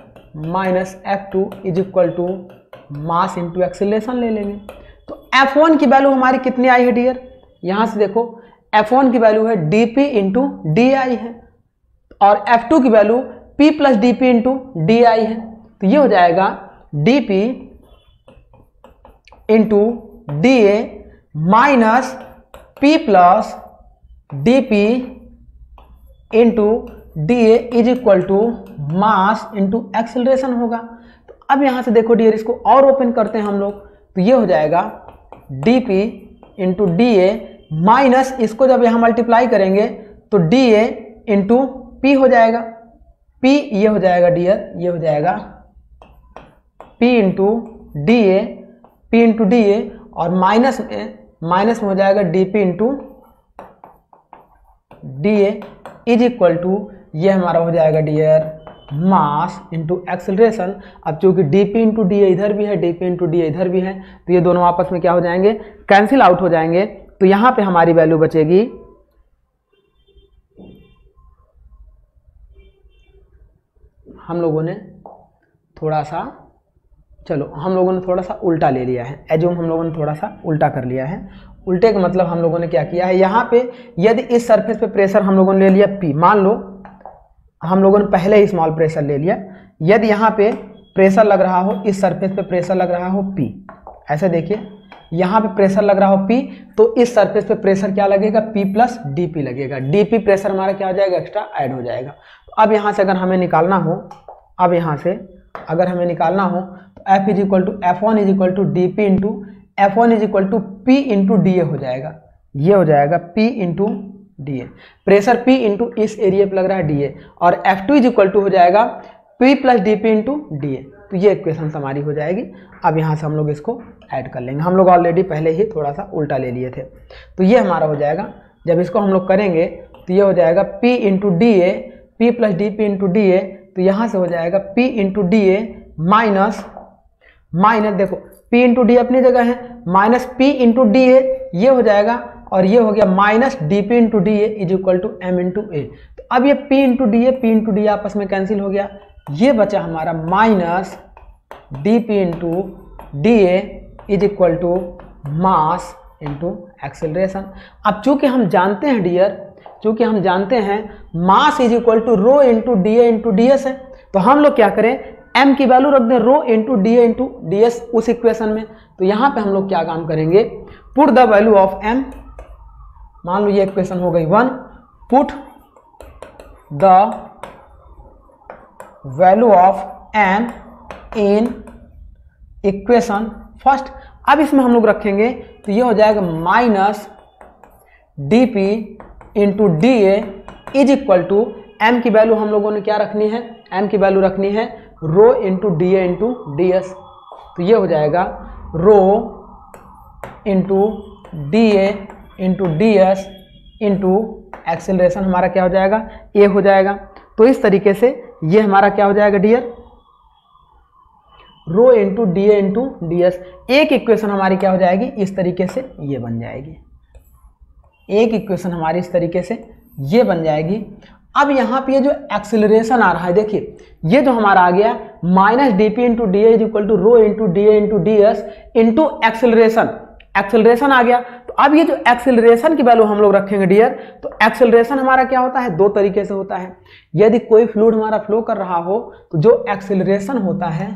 minus F two is equal to mass into acceleration ले लेंगे। तो एफ़ वन की वैल्यू हमारी कितनी आई है डियर यहाँ से देखो एफ़ वन की वैल्यू है D P into D I है और एफ़ टू की value P plus D P into D I है। तो ये हो जाएगा D P into D A minus P plus D P into D A is equal to mass into acceleration होगा। तो अब यहाँ से देखो डियर इसको और ओपन करते हैं हम लोग। तो ये हो जाएगा D P into D A minus इसको जब यहाँ मल्टीप्लाई करेंगे तो डी ए इंटू पी हो जाएगा। पी ये हो जाएगा डियर ये हो जाएगा P into D A P into D A और माइनस में माइनस में हो जाएगा D P into D A is equal to ये हमारा हो जाएगा डियर मास इंटू एक्सलरेशन अब चूँकि डी पी इंटू डी इधर भी है डी पी इंटू डी इधर भी है तो ये दोनों आपस में क्या हो जाएँगे? कैंसिल आउट हो जाएँगे। तो यहाँ पे हमारी वैल्यू बचेगी। हम लोगों ने थोड़ा सा चलो, हम लोगों ने थोड़ा सा उल्टा ले लिया है। एजोम हम लोगों ने थोड़ा सा उल्टा कर लिया है। उल्टे का मतलब हम लोगों ने क्या किया है? यहाँ पे यदि इस सरफेस पे प्रेशर हम लोगों ने ले लिया पी मान लो, हम लोगों ने पहले ही स्मॉल प्रेशर ले लिया। यदि यहाँ पे प्रेशर लग रहा हो, इस सरफेस पे प्रेशर लग रहा हो पी ऐसे देखिए, यहाँ पे प्रेशर लग रहा हो पी तो इस सरफेस पे प्रेशर क्या लगेगा? पी प्लस डी पी लगेगा। डी पी प्रेशर हमारा क्या हो जाएगा? एक्स्ट्रा ऐड हो जाएगा। अब यहाँ से अगर हमें निकालना हो, अब यहाँ से अगर हमें निकालना हो F is equal to F one is equal to D P into F one is equal to P into D A हो जाएगा। ये हो जाएगा P into D A pressure P into इस एरिया पे लग रहा है डी ए और F two is equal to हो जाएगा P plus D P into D A तो ये इक्वेशन हमारी हो जाएगी। अब यहाँ से हम लोग इसको ऐड कर लेंगे। हम लोग ऑलरेडी पहले ही थोड़ा सा उल्टा ले लिए थे। तो ये हमारा हो जाएगा। जब इसको हम लोग करेंगे तो ये हो जाएगा P into D A P plus D P into D A तो यहाँ से हो जाएगा P into D A minus minus, देखो पी इंटू डी अपनी जगह है, minus P into D A ये हो जाएगा, और ये हो गया minus D P into D A is equal to M into A तो अब ये P into D A P into D आपस में कैंसिल हो गया। ये बचा हमारा minus D P into D A is equal to mass into acceleration अब चूँकि हम जानते हैं डियर चूँकि हम जानते हैं mass is equal to rho into D A into D S है तो हम लोग क्या करें? एम की वैल्यू रख दें rho into D A into D S उस इक्वेशन में। तो यहाँ पे हम लोग क्या काम करेंगे? Put the value of M मान लो ये इक्वेशन हो गई one put the value of M in equation first अब इसमें हम लोग रखेंगे तो ये हो जाएगा minus D P into D A is equal to M की वैल्यू हम लोगों ने क्या रखनी है? एम की वैल्यू रखनी है rho into D A into D S तो ये हो जाएगा rho into D A into D S into acceleration हमारा क्या हो जाएगा? ए हो जाएगा। तो इस तरीके से ये हमारा क्या हो जाएगा dear rho into D A into D S एक इक्वेशन हमारी क्या हो जाएगी? इस तरीके से ये बन जाएगी। एक इक्वेशन हमारी इस तरीके से ये बन जाएगी। अब यहाँ पे ये जो एक्सिलरेशन आ रहा है, देखिए, ये जो हमारा आ गया minus D P into D A equal to rho into D A into D S into acceleration acceleration आ गया। तो अब ये जो एक्सिलरेशन की वैल्यू हम लोग रखेंगे डियर तो एक्सिलरेशन हमारा क्या होता है? दो तरीके से होता है। यदि कोई फ्लूड हमारा फ्लो कर रहा हो तो जो एक्सिलरेशन होता है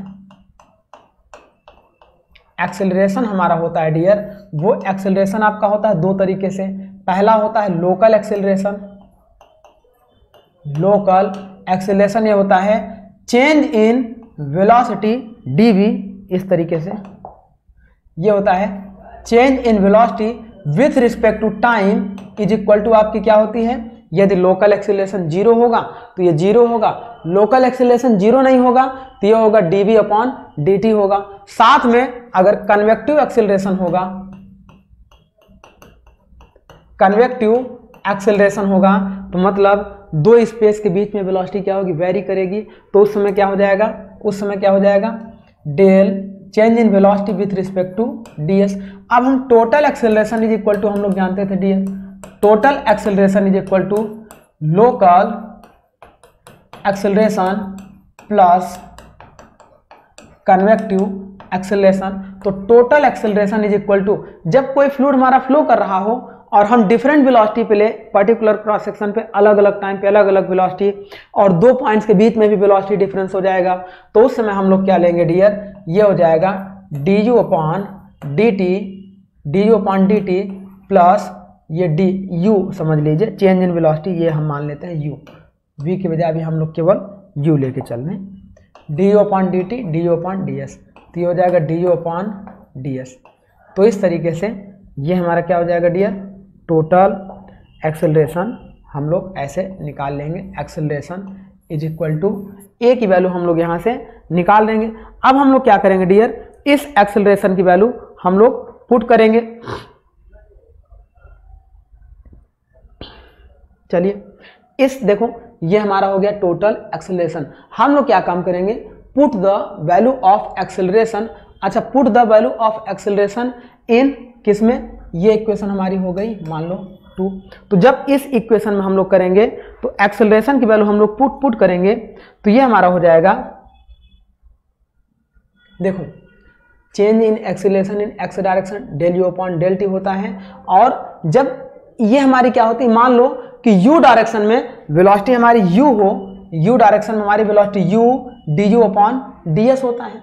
एक्सेलरेशन हमारा होता है डियर वो एक्सेलरेशन आपका होता है दो तरीके से। पहला होता है लोकल एक्सेलरेशन लोकल एक्सेलरेशन ये होता है चेंज इन वेलोसिटी डीवी इस तरीके से। ये होता है change in velocity with respect to time is equal to आपकी क्या होती है? यदि लोकल एक्सेलरेशन ज़ीरो होगा तो ये ज़ीरो होगा। लोकल एक्सेलरेशन ज़ीरो नहीं होगा तो ये होगा D V upon D T होगा। साथ में अगर कन्वेक्टिव एक्सेलरेशन होगा कन्वेक्टिव एक्सेलरेशन होगा तो मतलब दो स्पेस के बीच में वेलोसिटी क्या होगी? वेरी करेगी। तो उस समय क्या हो जाएगा? उस समय क्या हो जाएगा? Del change in velocity with respect to D S अब हम total acceleration is equal to हम लोग जानते थे D S total acceleration is equal to local acceleration plus convective acceleration तो total acceleration is equal to जब कोई fluid हमारा फ्लो कर रहा हो और हम डिफरेंट वेलोसिटी पे ले पर्टिकुलर क्रॉस सेक्शन पे अलग अलग टाइम पे अलग अलग वेलोसिटी और दो पॉइंट्स के बीच में भी वेलोसिटी डिफरेंस हो जाएगा। तो उस समय हम लोग क्या लेंगे डियर ये हो जाएगा D U upon D T D U upon D T plus ये डी यू समझ लीजिए चेंज इन वेलोसिटी ये हम मान लेते हैं यू वी की बजाय अभी हम लोग केवल यू लेके चल रहे D U upon D T D U upon D S तो ये हो जाएगा D U upon D S तो इस तरीके से ये हमारा क्या हो जाएगा डियर टोटल एक्सेलरेशन हम लोग ऐसे निकाल लेंगे। Acceleration is equal to A की वैल्यू हम लोग यहाँ से निकाल देंगे। अब हम लोग क्या करेंगे डियर? इस एक्सेलरेशन की वैल्यू हम लोग पुट करेंगे। चलिए, इस देखो, ये हमारा हो गया टोटल एक्सेलरेशन। हम लोग क्या काम करेंगे? Put the value of acceleration. अच्छा put the value of acceleration in किसमें? ये इक्वेशन हमारी हो गई, मान लो टू तो जब इस इक्वेशन में हम लोग करेंगे तो एक्सेलरेशन की वैल्यू हम लोग पुट पुट करेंगे तो ये हमारा हो जाएगा, देखो change in acceleration in X direction del U upon del T होता है, और जब ये हमारी क्या होती है मान लो कि u डायरेक्शन में वेलोसिटी हमारी u हो, u डायरेक्शन में हमारी velocity u U upon S होता है।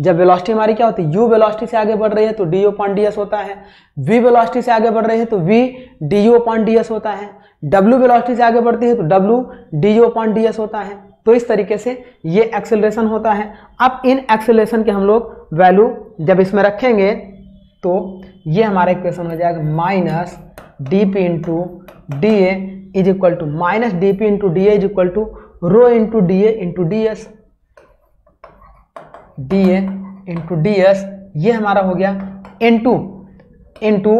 जब वेलोसिटी हमारी क्या होती है? यू वेलोसिटी से आगे बढ़ रही है तो D O upon D S होता है। वी वेलोसिटी से आगे बढ़ रही है तो V D O upon D S होता है। डब्ल्यू वेलोसिटी से आगे बढ़ती है तो W D O upon D S होता है। तो इस तरीके से ये एक्सेलरेशन होता है। अब इन एक्सेलरेशन के हम लोग वैल्यू जब इसमें रखेंगे तो ये हमारा इक्वेशन हो जाएगा minus D P into D A is equal to minus D P into D A is equal to rho into D A into D S D A into D S ये हमारा हो गया in into into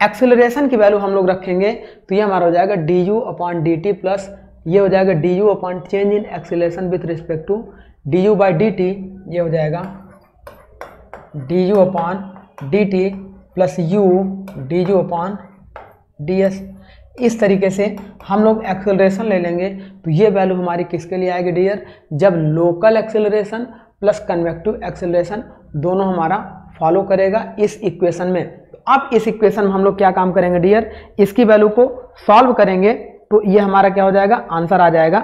acceleration की value हम लोग रखेंगे तो ये हमारा हो जाएगा D U upon D T plus ये हो जाएगा D U upon change in acceleration with respect to d u by d t ये हो जाएगा d u upon d t plus u d u upon d s इस तरीके से हम लोग एक्सेलरेशन ले लेंगे तो ये वैल्यू हमारी किसके लिए आएगी डियर जब local acceleration plus convective acceleration दोनों हमारा फॉलो करेगा इस इक्वेशन में। तो अब इस इक्वेशन में हम लोग क्या काम करेंगे डियर इसकी वैल्यू को सॉल्व करेंगे तो ये हमारा क्या हो जाएगा? आंसर आ जाएगा।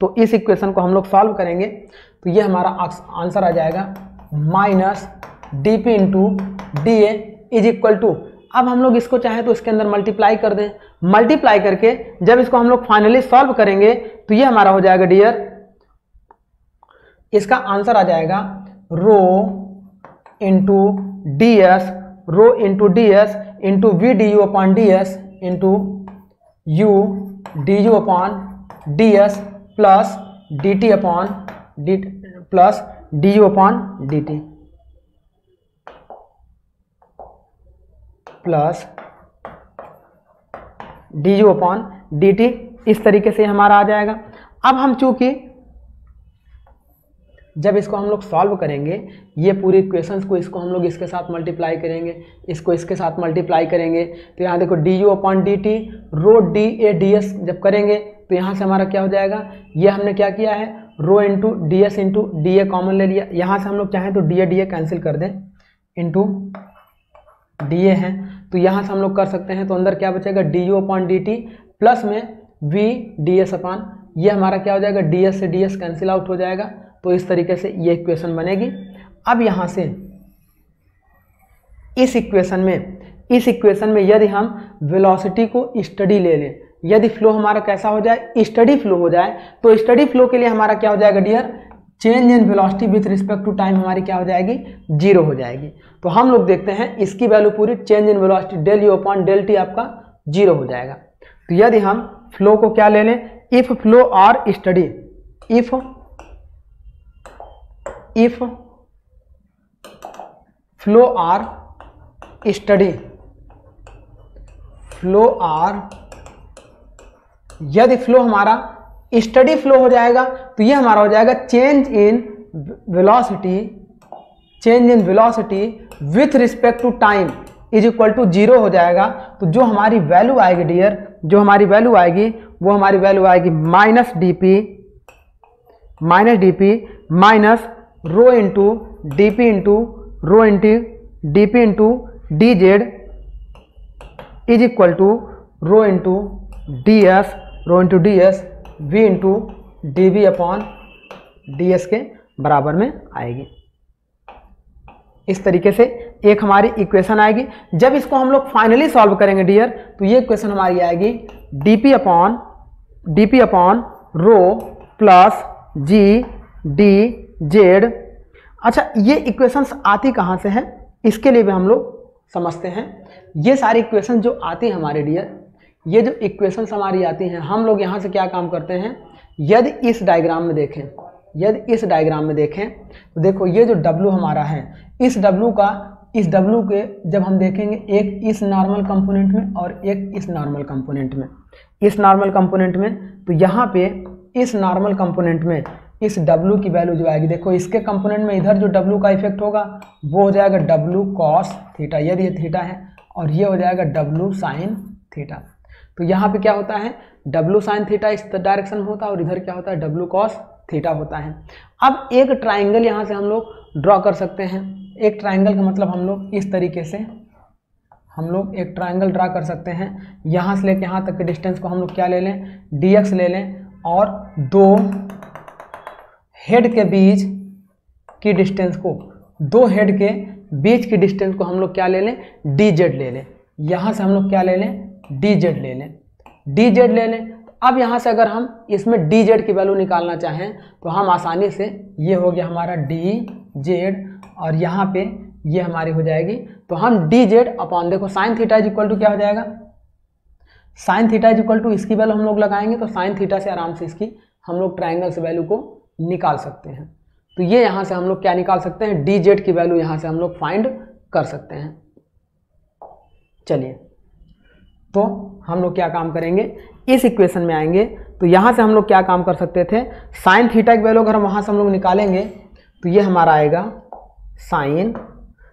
तो इस इक्वेशन को हम लोग सॉल्व करेंगे तो ये हमारा आंसर आ जाएगा। Minus d p into d a is equal to अब हम लोग इसको चाहे तो इसके अंदर मल्टीप्लाई कर दें। मल्टीप्लाई करके जब इसको हम लोग फाइनली सॉल्व करेंगे तो ये हमारा हो जाएगा डियर इसका आंसर आ जाएगा rho into d s rho into d s into v d u upon d s into u d u upon d s plus d t upon d, plus d u upon d t plus d u upon d t इस तरीके से हमारा आ जाएगा। अब हम चूँकि जब इसको हम लोग सॉल्व करेंगे, ये पूरी इक्वेशंस को इसको हम लोग इसके साथ मल्टीप्लाई करेंगे, इसको इसके साथ मल्टीप्लाई करेंगे तो यहाँ देखो d u upon d t rho d a d s जब करेंगे तो यहाँ से हमारा क्या हो जाएगा? ये हमने क्या किया है? Rho into d s into d a common ले लिया। यहाँ से हम लोग चाहें तो d a d a cancel कर दें। इंटू डी ए है। तो यहाँ से हम लोग कर सकते हैं तो अंदर क्या बचेगा? D u upon d t plus में वी डी एस अपॉन ये हमारा क्या हो जाएगा? डी एस से डी एस कैंसिल आउट हो जाएगा। तो इस तरीके से ये इक्वेशन बनेगी। अब यहाँ से इस इक्वेशन में, इस इक्वेशन में यदि हम वेलोसिटी को स्टडी ले लें, यदि फ्लो हमारा कैसा हो जाए स्टडी फ्लो हो जाए तो स्टडी फ्लो के लिए हमारा क्या हो जाएगा dear change in velocity with respect to time हमारी क्या हो जाएगी? ज़ीरो हो जाएगी। तो हम लोग देखते हैं इसकी वैल्यू पूरी change in velocity del u upon del t आपका ज़ीरो हो जाएगा। तो यदि हम फ्लो को क्या ले लें इफ़ फ्लो और steady if if flow are steady flow are यदि फ्लो हमारा स्टडी फ्लो हो जाएगा तो ये हमारा हो जाएगा change in velocity change in velocity with respect to time is equal to zero हो जाएगा। तो जो हमारी वैल्यू आएगी डियर जो हमारी वैल्यू आएगी, वो हमारी वैल्यू आएगी minus d p minus d p minus rho into d p into rho into d p into d z is equal to rho into d s rho into d s v into d v upon d s के बराबर में आएगी। इस तरीके से एक हमारी equation आएगी। जब इसको हम लोग फाइनली सॉल्व करेंगे डियर तो ये इक्वेशन हमारी आएगी d p upon d p upon rho plus g d z. अच्छा ये इक्वेशंस आती कहाँ से हैं? इसके लिए भी हम लोग समझते हैं। ये सारी इक्वेशन जो आती हैं हमारे डियर ये जो इक्वेशंस हमारी आती हैं, हम लोग यहाँ से क्या काम करते हैं? यदि इस डायग्राम में देखें, यदि इस डायग्राम में देखें तो देखो, ये जो डब्लू हमारा है, इस डब्लू का, इस डब्लू के जब हम देखेंगे, एक इस नॉर्मल कंपोनेंट में और एक इस नॉर्मल कंपोनेंट में। इस नॉर्मल कंपोनेंट में तो यहाँ पे इस नॉर्मल कंपोनेंट में इस डब्लू की वैल्यू जो आएगी, देखो इसके कंपोनेंट में इधर जो डब्लू का इफ़ेक्ट होगा, वो हो जाएगा डब्लू कॉस थीटा यदि ये थीटा है, और ये हो जाएगा डब्लू साइन थीटा तो यहाँ पे क्या होता है? डब्लू साइन थीटा इस डायरेक्शन में होता है, और इधर क्या होता है? डब्लू कॉस थीटा होता है। अब एक ट्राइंगल यहाँ से हम लोग ड्रॉ कर सकते हैं। एक ट्राइंगल का मतलब हम लोग इस तरीके से, हम लोग एक ट्राइंगल ड्रा कर सकते हैं। यहाँ से लेके यहाँ तक के डिस्टेंस को हम लोग क्या ले लें? डीएक्स ले लें, और दो हेड के बीच की डिस्टेंस को, दो हेड के बीच की डिस्टेंस को हम लोग क्या ले लें? डी जेड ले लें। यहाँ से हम लोग क्या ले लें? डी जेड ले लें। डी जेड ले लें। अब यहाँ से अगर हम इसमें डी जेड की वैल्यू निकालना चाहें तो हम आसानी से ये हो गया हमारा डी जेड और यहाँ पे ये हमारी हो जाएगी। तो हम डी जेड अपॉन, देखो sine theta is equal to क्या हो जाएगा? Sine theta is equal to इसकी वैल्यू हम लोग लगाएँगे तो साइन थीटा से आराम से इसकी हम लोग ट्राइंगल से वैल्यू को निकाल सकते हैं। तो ये यहाँ से हम लोग क्या निकाल सकते हैं? डी जेड की वैल्यू यहाँ से हम लोग फाइंड कर सकते हैं। चलिए। तो हम लोग क्या काम करेंगे? इस इक्वेशन में आएँगे। तो यहाँ से हम लोग क्या काम कर सकते थे? साइन थीटा की वैल्यू अगर हम वहाँ से हम लोग निकालेंगे तो ये हमारा आएगा sine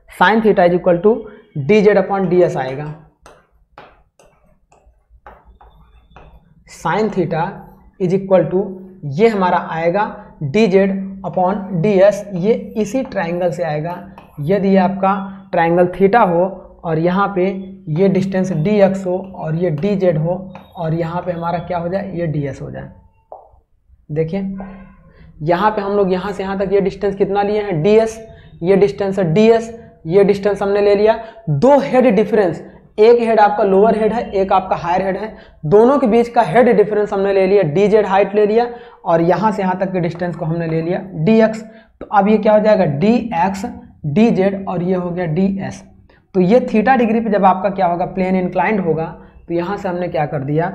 sine theta is equal to d z upon d s आएगा। Sine theta is equal to ये हमारा आएगा d z upon d s ये इसी ट्राइंगल से आएगा। यदि आपका ट्राइंगल थीटा हो और यहाँ पे ये डिस्टेंस डी एक्स हो और ये डी जेड हो और यहाँ पे हमारा क्या हो जाए? ये डी एस हो जाए। देखिए, यहाँ पे हम लोग यहाँ से यहाँ तक ये डिस्टेंस कितना लिए हैं? डी एस ये डिस्टेंस है डी एस ये डिस्टेंस हमने ले लिया। दो हेड डिफरेंस एक हेड आपका लोअर हेड है, एक आपका हायर हेड है। दोनों के बीच का हेड डिफरेंस हमने ले लिया डी जेड हाइट ले लिया और यहाँ से यहाँ तक के डिस्टेंस को हमने ले लिया डी एक्स तो अब ये क्या हो जाएगा? डी एक्स डी जेड और ये हो गया डी एस तो ये थीटा डिग्री पे जब आपका क्या होगा? प्लेन इंक्लाइंड होगा तो यहाँ से हमने क्या कर दिया?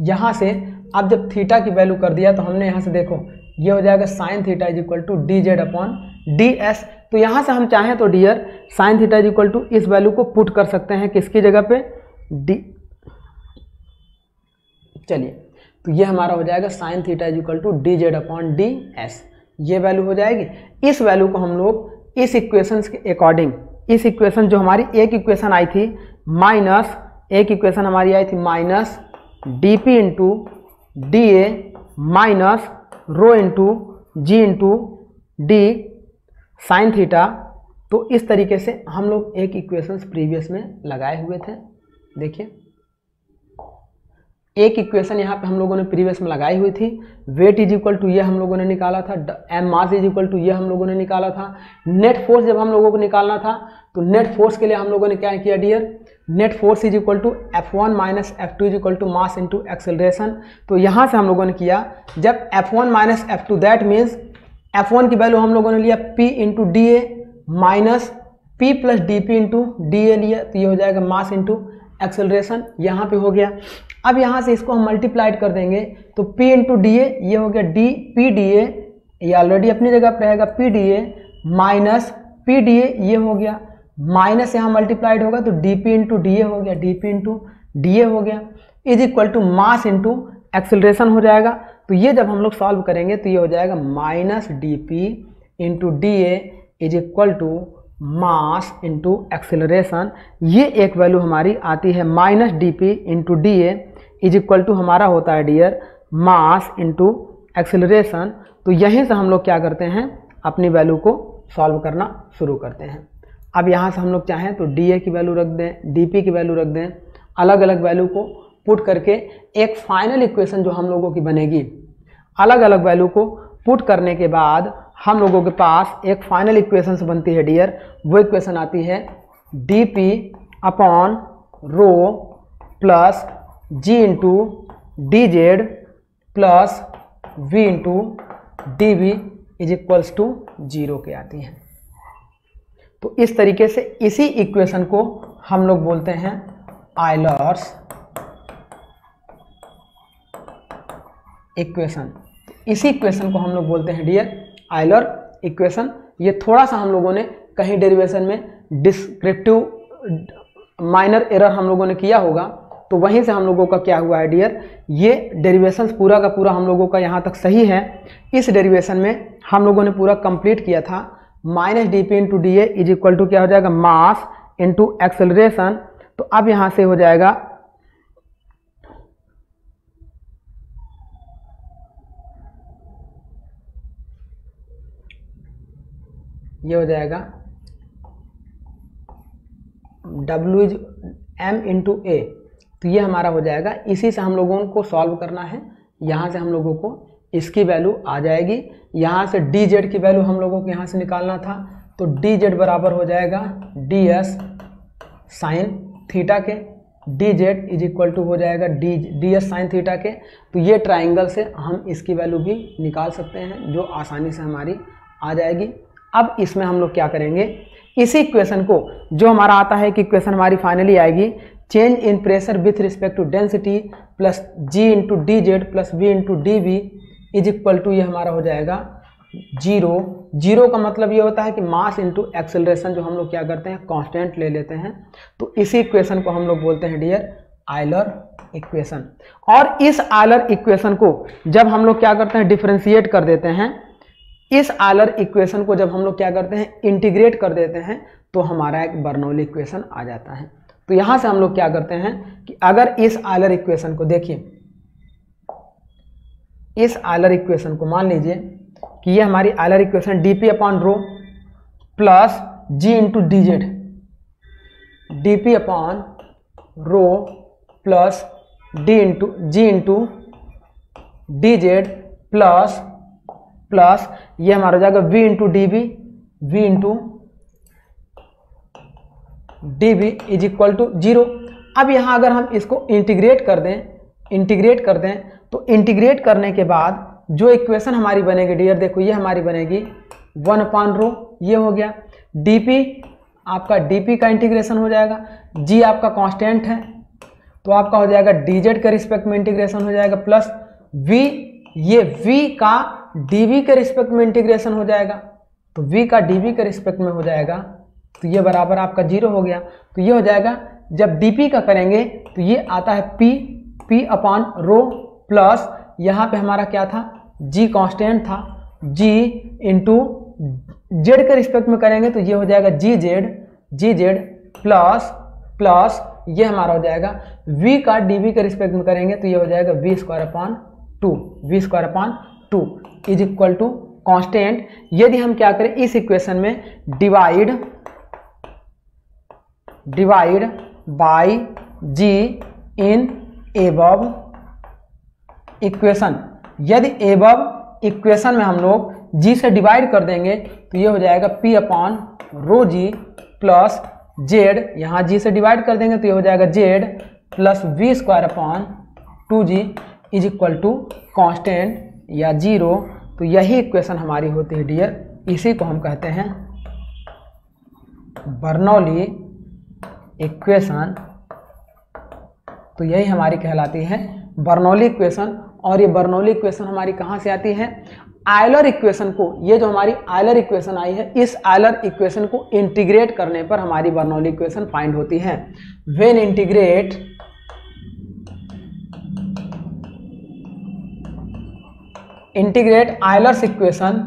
यहाँ से अब जब थीटा की वैल्यू कर दिया तो हमने यहाँ से देखो, ये हो जाएगा sine theta is equal to d z upon d s तो यहाँ से हम चाहें तो dear sine theta is equal to इस वैल्यू को पुट कर सकते हैं किसकी जगह पे? डी चलिए तो ये हमारा हो जाएगा sine theta is equal to d z upon d s ये वैल्यू हो जाएगी। इस वैल्यू को हम लोग इस इक्वेशन के अकॉर्डिंग इस इक्वेशन जो हमारी एक इक्वेशन आई थी माइनस एक इक्वेशन हमारी आई थी minus d p into d a minus rho into g into d sine theta तो इस तरीके से हम लोग एक इक्वेशंस प्रीवियस में लगाए हुए थे। देखिए। एक इक्वेशन यहाँ पे हम लोगों ने प्रीवियस में लगाई हुई थी। वेट इज़ इक्वल टू ये हम लोगों ने निकाला था। M mass is equal to ये हम लोगों ने निकाला था। नेट फोर्स जब हम लोगों को निकालना था तो नेट फोर्स के लिए हम लोगों ने क्या किया dear net force is equal to f one minus f two is equal to mass into acceleration तो यहाँ से हम लोगों ने किया, जब f one minus f two that means f one की वैल्यू हम लोगों ने लिया p into d a minus p plus d p into d a लिया तो ये हो जाएगा मास इंटू एक्सेलरेशन यहाँ पे हो गया। अब यहाँ से इसको हम मल्टीप्लाइड कर देंगे तो P इंटू डी ए ये हो गया डी पी डी ए ये ऑलरेडी अपनी जगह पर रहेगा p d a minus p d a ये हो गया। माइनस यहाँ मल्टीप्लाइड होगा तो d p into d a हो गया d p into d a हो गया। Is equal to mass into acceleration हो जाएगा। तो ये जब हम लोग सॉल्व करेंगे तो ये हो जाएगा minus d p into d a is equal to mass into acceleration ये एक वैल्यू हमारी आती है minus d p into d a is equal to हमारा होता है डियर मास इंटू एक्सिलरेशन तो यहीं से हम लोग क्या करते हैं? अपनी वैल्यू को सॉल्व करना शुरू करते हैं। अब यहाँ से हम लोग चाहें तो डी ए की वैल्यू रख दें डी पी की वैल्यू रख दें अलग अलग वैल्यू को पुट करके एक फाइनल इक्वेशन जो हम लोगों की बनेगी अलग अलग वैल्यू को पुट करने के बाद हम लोगों के पास एक फाइनल इक्वेशन बनती है डियर वो इक्वेशन आती है d p upon rho plus g into d z plus v into d v is equals to zero के आती हैं। तो इस तरीके से इसी इक्वेशन को हम लोग बोलते हैं आइलर्स इक्वेशन। इसी इक्वेशन को हम लोग बोलते हैं डियर आइलर इक्वेशन। ये थोड़ा सा हम लोगों ने कहीं डेरिवेशन में डिस्क्रिप्टिव, माइनर एरर हम लोगों ने किया होगा। तो वहीं से हम लोगों का क्या हुआ है डियर? ये डेरिवेशन पूरा का पूरा हम लोगों का यहाँ तक सही है। इस डेरिवेशन में हम लोगों ने पूरा कंप्लीट किया था। Minus d p into d a is equal to क्या हो जाएगा? Mass into acceleration. तो अब यहाँ से हो जाएगा ये हो जाएगा डब्ल्यू इज़ एम इंटू ए तो ये हमारा हो जाएगा। इसी से हम लोगों को सॉल्व करना है। यहाँ से हम लोगों को इसकी वैल्यू आ जाएगी। यहाँ से डी जेड की वैल्यू हम लोगों को यहाँ से निकालना था। तो डी जेड बराबर हो जाएगा डी एस साइन थीटा के। D z is equal to हो जाएगा d d s sine theta के। तो ये ट्राइंगल से हम इसकी वैल्यू भी निकाल सकते हैं, जो आसानी से हमारी आ जाएगी। अब इसमें हम लोग क्या करेंगे? इसी इक्वेशन को, जो हमारा आता है कि इक्वेशन हमारी फाइनली आएगी change in pressure with respect to density plus g into d z plus v into d v is equal to ये हमारा हो जाएगा ज़ीरो ज़ीरो का मतलब ये होता है कि मास इंटू एक्सेलरेशन जो हम लोग क्या करते हैं? कांस्टेंट ले लेते हैं। तो इसी इक्वेशन को हम लोग बोलते हैं डियर आयलर इक्वेशन और इस आयलर इक्वेशन को जब हम लोग क्या करते हैं? डिफ्रेंशिएट कर देते हैं। इस आयलर इक्वेशन को जब हम लोग क्या करते हैं इंटीग्रेट कर देते हैं तो हमारा एक बर्नौली इक्वेशन आ जाता है। तो यहाँ से हम लोग क्या करते हैं कि अगर इस आलर इक्वेशन को देखिए, इस आलर इक्वेशन को मान लीजिए कि ये हमारी Euler equation d p upon rho plus g into d z d p upon rho plus d into g into d z plus plus ये हमारा हो जाएगा v into d b v into d b is equal to zero अब यहाँ अगर हम इसको integrate कर दें इंटीग्रेट कर दें तो इंटीग्रेट करने के बाद जो इक्वेशन हमारी बनेगी डियर देखो, ये हमारी बनेगी वन अपान रो ये हो गया। डीपी आपका डीपी का इंटीग्रेशन हो जाएगा। जी आपका कांस्टेंट है तो आपका हो जाएगा डीजेड के रिस्पेक्ट में इंटीग्रेशन हो जाएगा। प्लस वी ये वी का डीवी के रिस्पेक्ट में इंटीग्रेशन हो जाएगा तो वी का डीवी के रिस्पेक्ट में हो जाएगा तो ये बराबर आपका ज़ीरो हो गया। तो ये हो जाएगा, जब डीपी का करेंगे तो ये आता है p p upon rho plus यहाँ पे हमारा क्या था? जी कांस्टेंट था। जी इंटू जेड के रिस्पेक्ट में करेंगे तो ये हो जाएगा g z g z plus plus ये हमारा हो जाएगा। V का dv के रिस्पेक्ट में करेंगे तो ये हो जाएगा v square upon two v square upon two is equal to constant यदि हम क्या करें, इस इक्वेशन में divide divide by g in above equation. यदि एबव इक्वेशन में हम लोग जी से डिवाइड कर देंगे तो ये हो जाएगा p upon rho g plus z यहाँ जी से डिवाइड कर देंगे तो ये हो जाएगा z plus v square upon two g is equal to constant या ज़ीरो तो यही इक्वेशन हमारी होती है डियर इसी को हम कहते हैं बर्नौली इक्वेशन तो यही हमारी कहलाती है बर्नौली इक्वेशन और ये बर्नौली इक्वेशन हमारी कहाँ से आती है? आयलर इक्वेशन को, ये जो हमारी आयलर इक्वेशन आई है, इस आयलर इक्वेशन को इंटीग्रेट करने पर हमारी बर्नौली इक्वेशन फाइंड होती है। When integrate integrate Euler's equation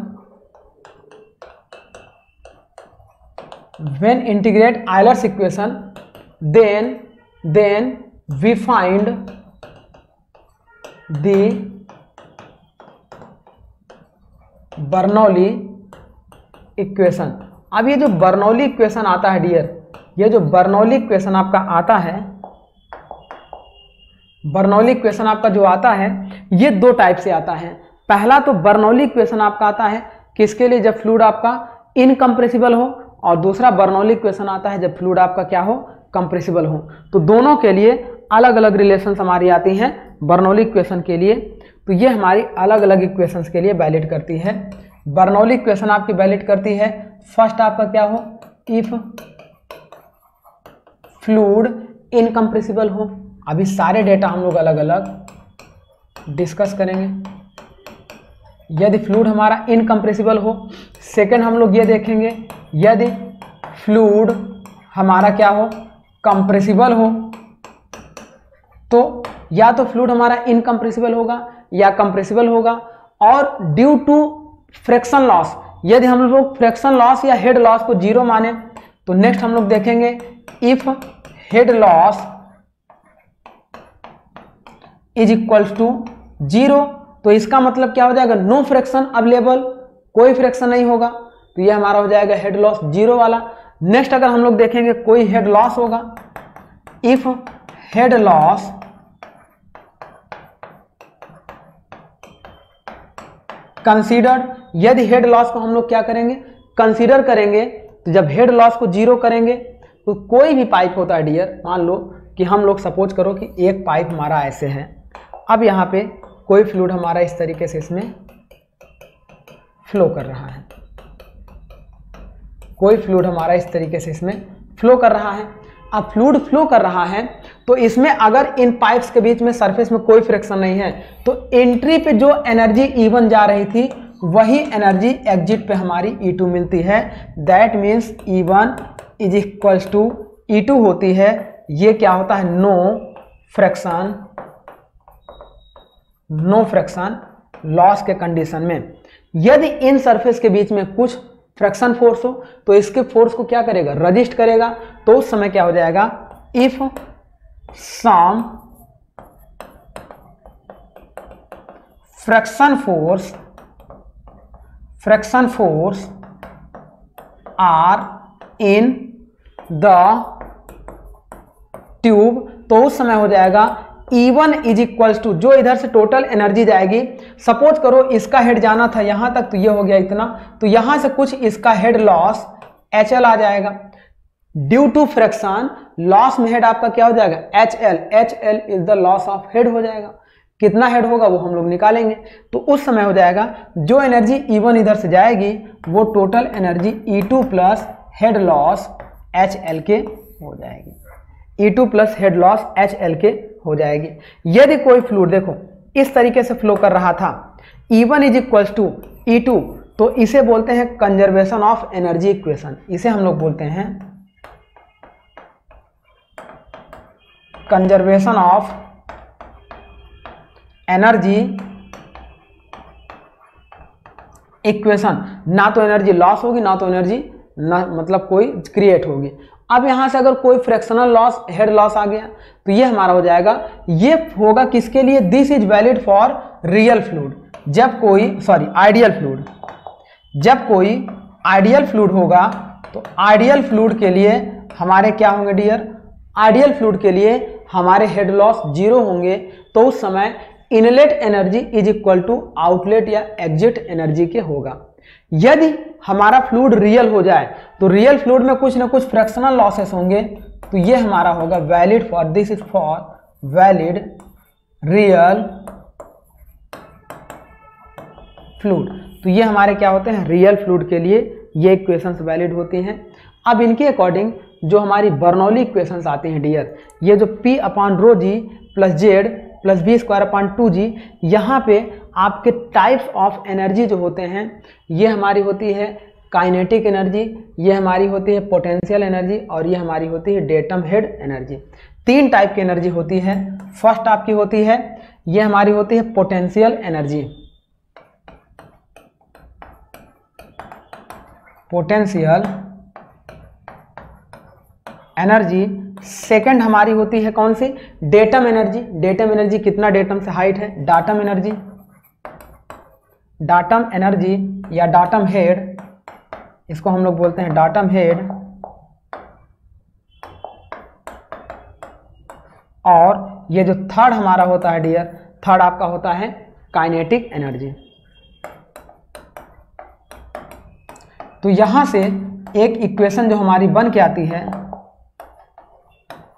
when integrate Euler's equation, then then we find the Bernoulli equation अब ये जो बर्नौली इक्वेशन आता है डियर ये जो बर्नौली इक्वेशन आपका आता है बर्नौली इक्वेशन आपका जो आता है, ये दो टाइप से आता है। पहला तो बर्नौली इक्वेशन आपका आता है। किसके लिए? जब फ्लूड आपका इनकम्प्रेसिबल हो, और दूसरा बर्नौली इक्वेशन आता है, जब फ्लूड आपका क्या हो? कंप्रेसिबल हो। तो दोनों के लिए अलग अलग रिलेशन हमारी आती हैं बर्नौली इक्वेशन के लिए। तो ये हमारी अलग अलग इक्वेशन के लिए वैलिड करती है। बर्नौली इक्वेशन आपकी वैलिड करती है। फ़र्स्ट आपका क्या हो? इफ़ फ्लूड इनकम्प्रेसिबल हो। अभी सारे डेटा हम लोग अलग अलग डिस्कस करेंगे। यदि फ्लूड हमारा इनकम्प्रेसिबल हो सेकंड हम लोग ये देखेंगे, यदि फ्लूड हमारा क्या हो कंप्रेसिबल हो तो या तो फ्लूड हमारा इनकम्प्रेसिबल होगा या कंप्रेसिबल होगा, और ड्यू टू फ्रैक्शन लॉस यदि हम लोग फ्रैक्शन लॉस या हेड लॉस को ज़ीरो माने तो नेक्स्ट हम लोग देखेंगे if head loss is equals to zero तो इसका मतलब क्या हो जाएगा? नो फ्रैक्शन अवेलेबल कोई फ्रैक्शन नहीं होगा। तो ये हमारा हो जाएगा हेड लॉस ज़ीरो वाला। नेक्स्ट अगर हम लोग देखेंगे, कोई हेड लॉस होगा? इफ़ हेड लॉस कंसीडर यदि हेड लॉस को हम लोग क्या करेंगे? कंसीडर करेंगे। तो जब हेड लॉस को ज़ीरो करेंगे तो कोई भी पाइप होता है डियर मान लो कि हम लोग सपोज़ करो कि एक पाइप हमारा ऐसे है। अब यहाँ पे कोई फ्लूड हमारा इस तरीके से इसमें फ्लो कर रहा है। कोई फ्लूड हमारा इस तरीके से इसमें फ्लो कर रहा है। अब फ्लूड फ्लो कर रहा है तो इसमें अगर इन पाइप्स के बीच में सरफेस में कोई फ्रिक्शन नहीं है तो एंट्री पे जो एनर्जी इवन जा रही थी, वही एनर्जी एग्जिट पे हमारी E2 मिलती है। That means E1 is equals to E2 होती है। ये क्या होता है? No fraction no fraction loss के कंडीशन में। यदि इन सरफेस के बीच में कुछ फ्रैक्शन फोर्स हो तो इसके फोर्स को क्या करेगा? रजिस्ट करेगा। तो उस समय क्या हो जाएगा? If some fraction force fraction force are in the tube तो उस समय हो जाएगा E1 इज़ इक्वल्स टू जो इधर से टोटल एनर्जी जाएगी सपोज़ करो इसका हेड जाना था, यहाँ तक तो ये हो गया इतना तो यहाँ से कुछ इसका हेड लॉस HL आ जाएगा। ड्यू टू फ्रैक्शन लॉस में हेड आपका क्या हो जाएगा? H l h l is the loss of head हो जाएगा। कितना हेड होगा वो हम लोग निकालेंगे। तो उस समय हो जाएगा, जो एनर्जी ई वन इधर से जाएगी, वो total energy e two plus head loss h l के हो जाएगी। E two plus head loss h l के हो जाएगी। यदि कोई फ्लूड देखो, इस तरीके से फ्लो कर रहा था e one is equals to e two तो इसे बोलते हैं कंजर्वेशन ऑफ़ एनर्जी इक्वेशन इसे हम लोग बोलते हैं कंजर्वेशन ऑफ़ एनर्जी इक्वेशन ना तो एनर्जी लॉस होगी, ना तो एनर्जी ना मतलब कोई क्रिएट होगी। अब यहाँ से अगर कोई फ्रैक्शनल लॉस हेड लॉस आ गया तो ये हमारा हो जाएगा। ये होगा किसके लिए? This is valid for real fluid जब कोई सॉरी आइडियल फ्लूड जब कोई आइडियल फ्लूड होगा तो आइडियल फ्लूड के लिए हमारे क्या होंगे डियर आइडियल फ्लूड के लिए हमारे हेड लॉस ज़ीरो होंगे। तो उस समय inlet energy is equal to outlet या एग्जिट एनर्जी के होगा। यदि हमारा फ्लूड रियल हो जाए तो रियल फ्लूड में कुछ ना कुछ फ्रैक्शनल लॉसेस होंगे तो ये हमारा होगा valid for this is for valid real fluid तो ये हमारे क्या होते हैं? रियल फ्लूड के लिए ये इक्वेशंस वैलिड होती हैं। अब इनके अकॉर्डिंग जो हमारी बर्नौली इक्वेशंस आती हैं डियर ये जो p upon rho g plus z plus b square upon two g यहाँ पे आपके टाइप्स ऑफ़ एनर्जी जो होते हैं, ये हमारी होती है काइनेटिक एनर्जी ये हमारी होती है पोटेंशियल एनर्जी और ये हमारी होती है डेटम हेड एनर्जी तीन टाइप की एनर्जी होती है. फ़र्स्ट आपकी होती है, ये हमारी होती है potential energy potential energy second हमारी होती है कौन सी? डेटम एनर्जी डेटम एनर्जी कितना डेटम से हाइट है? डाटम एनर्जी डाटम एनर्जी या डाटम हेड, इसको हम लोग बोलते हैं डाटम हेड, और ये जो थर्ड हमारा होता है डियर थर्ड आपका होता है काइनेटिक एनर्जी तो यहाँ से एक इक्वेशन जो हमारी बन के आती है,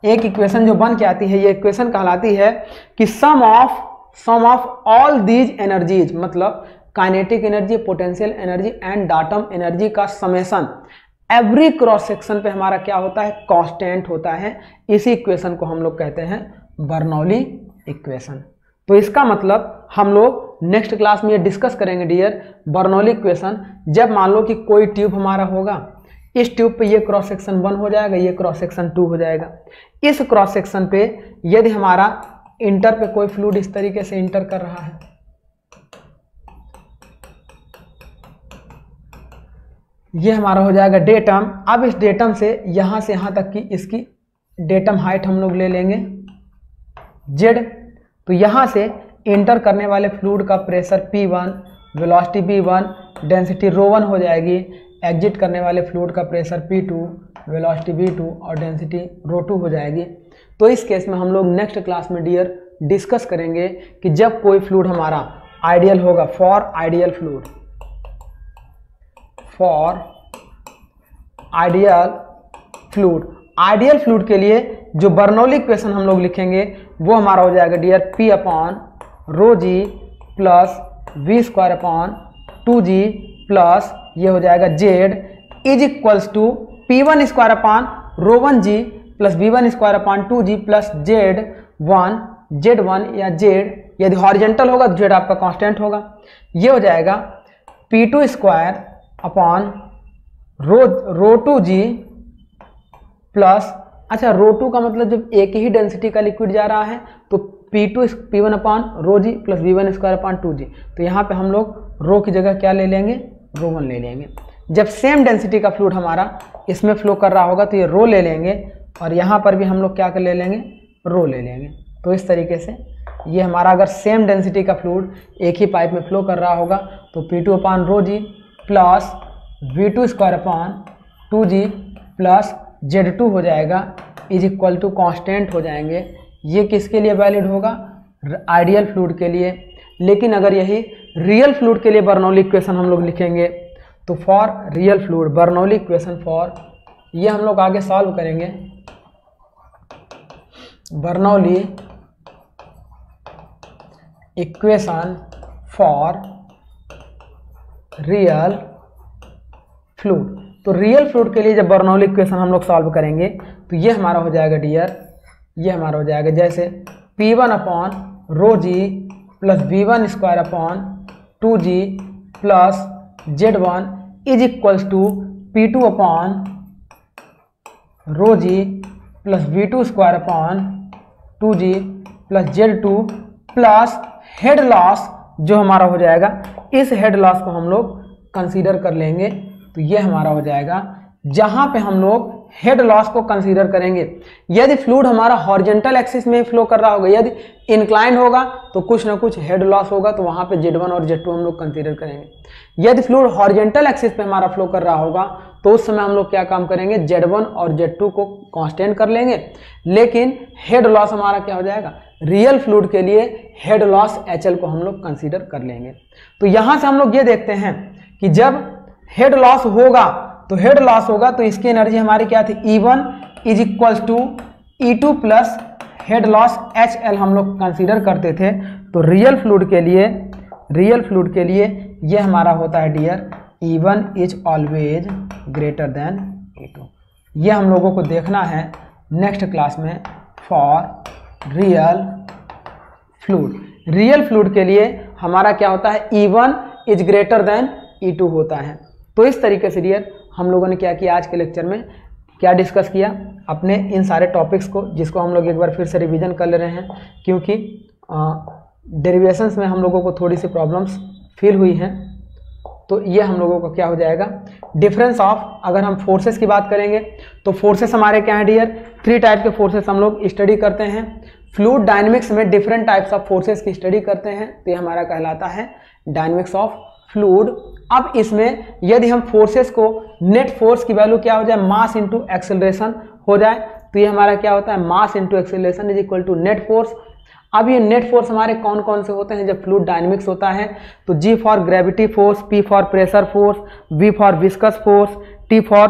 एक इक्वेशन जो बन के आती है, ये इक्वेशन कहलाती है कि sum of sum of all these energies मतलब kinetic energy potential energy and datum energy का समेसन एवरी क्रॉस सेक्शन पे हमारा क्या होता है? कांस्टेंट होता है. इसी इक्वेशन को हम लोग कहते हैं बर्नौली इक्वेशन तो इसका मतलब हम लोग नेक्स्ट क्लास में ये डिस्कस करेंगे डियर बर्नौली इक्वेशन जब मान लो कि कोई ट्यूब हमारा होगा, इस ट्यूब पे ये क्रॉस सेक्शन वन हो जाएगा, ये क्रॉस सेक्शन टू हो जाएगा. इस क्रॉस सेक्शन पे यदि हमारा इंटर पे कोई फ्लूड इस तरीके से इंटर कर रहा है ये हमारा हो जाएगा डेटम अब इस डेटम से यहाँ से यहाँ तक की इसकी डेटम हाइट हम लोग ले लेंगे। जेड तो यहाँ से इंटर करने वाले फ्लूड का pressure P1 velocity V1 density rho one हो जाएगी। एग्जिट करने वाले फ्लूड का प्रेशर P2 वेलोसिटी V2 और डेंसिटी रो टू हो जाएगी। तो इस केस में हम लोग नेक्स्ट क्लास में डियर डिस्कस करेंगे कि जब कोई फ्लूड हमारा आइडियल होगा for ideal fluid for ideal fluid ideal fluid के लिए जो बर्नौली इक्वेशन हम लोग लिखेंगे, वो हमारा हो जाएगा dear P upon rho G plus V square upon two G plus ये हो जाएगा Z is equals to P one square upon rho one G plus B one square upon two G plus Z one Z one या Z यदि horizontal होगा तो Z आपका constant होगा। ये हो जाएगा P two square upon rho rho two G plus अच्छा रो टू का मतलब जब एक ही डेंसिटी का लिक्विड जा रहा है तो P two P one upon rho G plus V one square upon two G तो यहाँ पे हम लोग रो की जगह क्या ले लेंगे? रो वन ले लेंगे. जब सेम डेंसिटी का फ्लूड हमारा इसमें फ्लो कर रहा होगा तो ये रो ले लेंगे और यहाँ पर भी हम लोग क्या कर ले लेंगे? रो ले लेंगे. तो इस तरीके से ये हमारा अगर सेम डेंसिटी का फ्लूड एक ही पाइप में फ्लो कर रहा होगा तो P two upon rho G plus V two square upon two G plus Z two हो जाएगा, इज़ इक्वल टू कॉन्स्टेंट हो जाएँगे। ये किसके लिए वैलिड होगा? आइडियल फ्लूड के लिए। लेकिन अगर यही रियल फ्लूड के लिए बर्नौली इक्वेशन हम लोग लिखेंगे तो for real fluid Bernoulli equation for ये हम लोग आगे सॉल्व करेंगे। Bernoulli equation for real fluid तो रियल फ्लूड के लिए जब बर्नौली इक्वेशन हम लोग सॉल्व करेंगे तो ये हमारा हो जाएगा डियर ये हमारा हो जाएगा जैसे P one upon rho G plus V one square upon two G plus Z one is equals to P two upon rho G plus V two square upon two G plus Z two plus head loss जो हमारा हो जाएगा इस head loss को हम लोग consider कर लेंगे। तो ये हमारा हो जाएगा। जहाँ पे हम लोग हेड लॉस को कंसीडर करेंगे, यदि फ्लूड हमारा हॉर्जेंटल एक्सिस में फ्लो कर रहा होगा, यदि इंक्लाइन होगा तो कुछ ना कुछ हेड लॉस होगा तो वहाँ पे वन और जेड टू हम लोग कंसीडर करेंगे। यदि फ्लूड हॉर्जेंटल एक्सिस पे हमारा फ्लो कर रहा होगा तो उस समय हम लोग क्या काम करेंगे जेड वन और जेड टू को कॉन्स्टेंट कर लेंगे। लेकिन हेड लॉस हमारा क्या हो जाएगा? रियल फ्लूड के लिए हेड लॉस एचएल को हम लोग कंसिडर कर लेंगे। तो यहाँ से हम लोग ये देखते हैं कि जब हेड लॉस होगा तो हेड लॉस होगा तो इसकी एनर्जी हमारी क्या थी? E one is equals to E two plus head loss H L हम लोग कंसीडर करते थे। तो रियल फ्लूड के लिए रियल फ्लूड के लिए ये हमारा होता है dear E one is always greater than E two ये हम लोगों को देखना है नेक्स्ट क्लास में for real fluid real fluid के लिए हमारा क्या होता है? E one is greater than E two होता है। तो इस तरीके से डियर हम लोगों ने क्या किया आज के लेक्चर में? क्या डिस्कस किया? अपने इन सारे टॉपिक्स को, जिसको हम लोग एक बार फिर से रिवीजन कर ले रहे हैं, क्योंकि डेरिवेशंस में हम लोगों को थोड़ी सी प्रॉब्लम्स फील हुई हैं। तो ये हम लोगों का क्या हो जाएगा? डिफरेंस ऑफ़ अगर हम फोर्सेस की बात करेंगे तो फोर्सेस हमारे क्या है डियर थ्री टाइप के फोर्सेस हम लोग स्टडी करते हैं। फ्लूड डायनेमिक्स में डिफरेंट टाइप्स ऑफ़ फोर्सेस की स्टडी करते हैं तो ये हमारा कहलाता है डायनेमिक्स ऑफ़ फ्लूड अब इसमें यदि हम फोर्सेस को नेट फोर्स की वैल्यू क्या हो जाए? मास इंटू एक्सेलरेशन हो जाए तो ये हमारा क्या होता है? Mass into acceleration is equal to net force अब ये नेट फोर्स हमारे कौन कौन से होते हैं? जब फ्लूड डायनेमिक्स होता है तो G for gravity force P for pressure force V for viscous force T for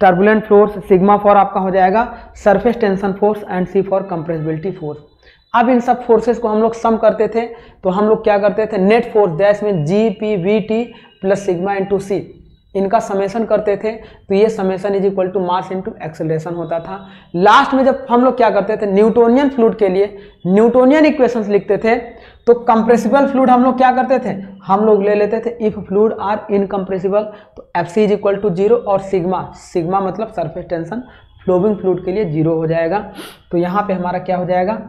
turbulent force sigma for आपका हो जाएगा surface tension force and C for compressibility force अब इन सब फोर्सेस को हम लोग सम करते थे तो हम लोग क्या करते थे? नेट फोर्स दैस में G P V T plus sigma into C इनका समेशन करते थे तो ये summation is equal to mass into acceleration होता था। लास्ट में जब हम लोग क्या करते थे न्यूटोनियन फ्लूड के लिए न्यूटोनियन इक्वेशंस लिखते थे तो कंप्रेसिबल फ्लूड हम लोग क्या करते थे? हम लोग ले लेते थे इफ़ फ्लूड आर इनकम्प्रेसिबल तो F C is equal to zero और सिग्मा सिग्मा मतलब सरफेस टेंशन फ्लोविंग फ्लूड के लिए ज़ीरो हो जाएगा। तो यहाँ पे हमारा क्या हो जाएगा?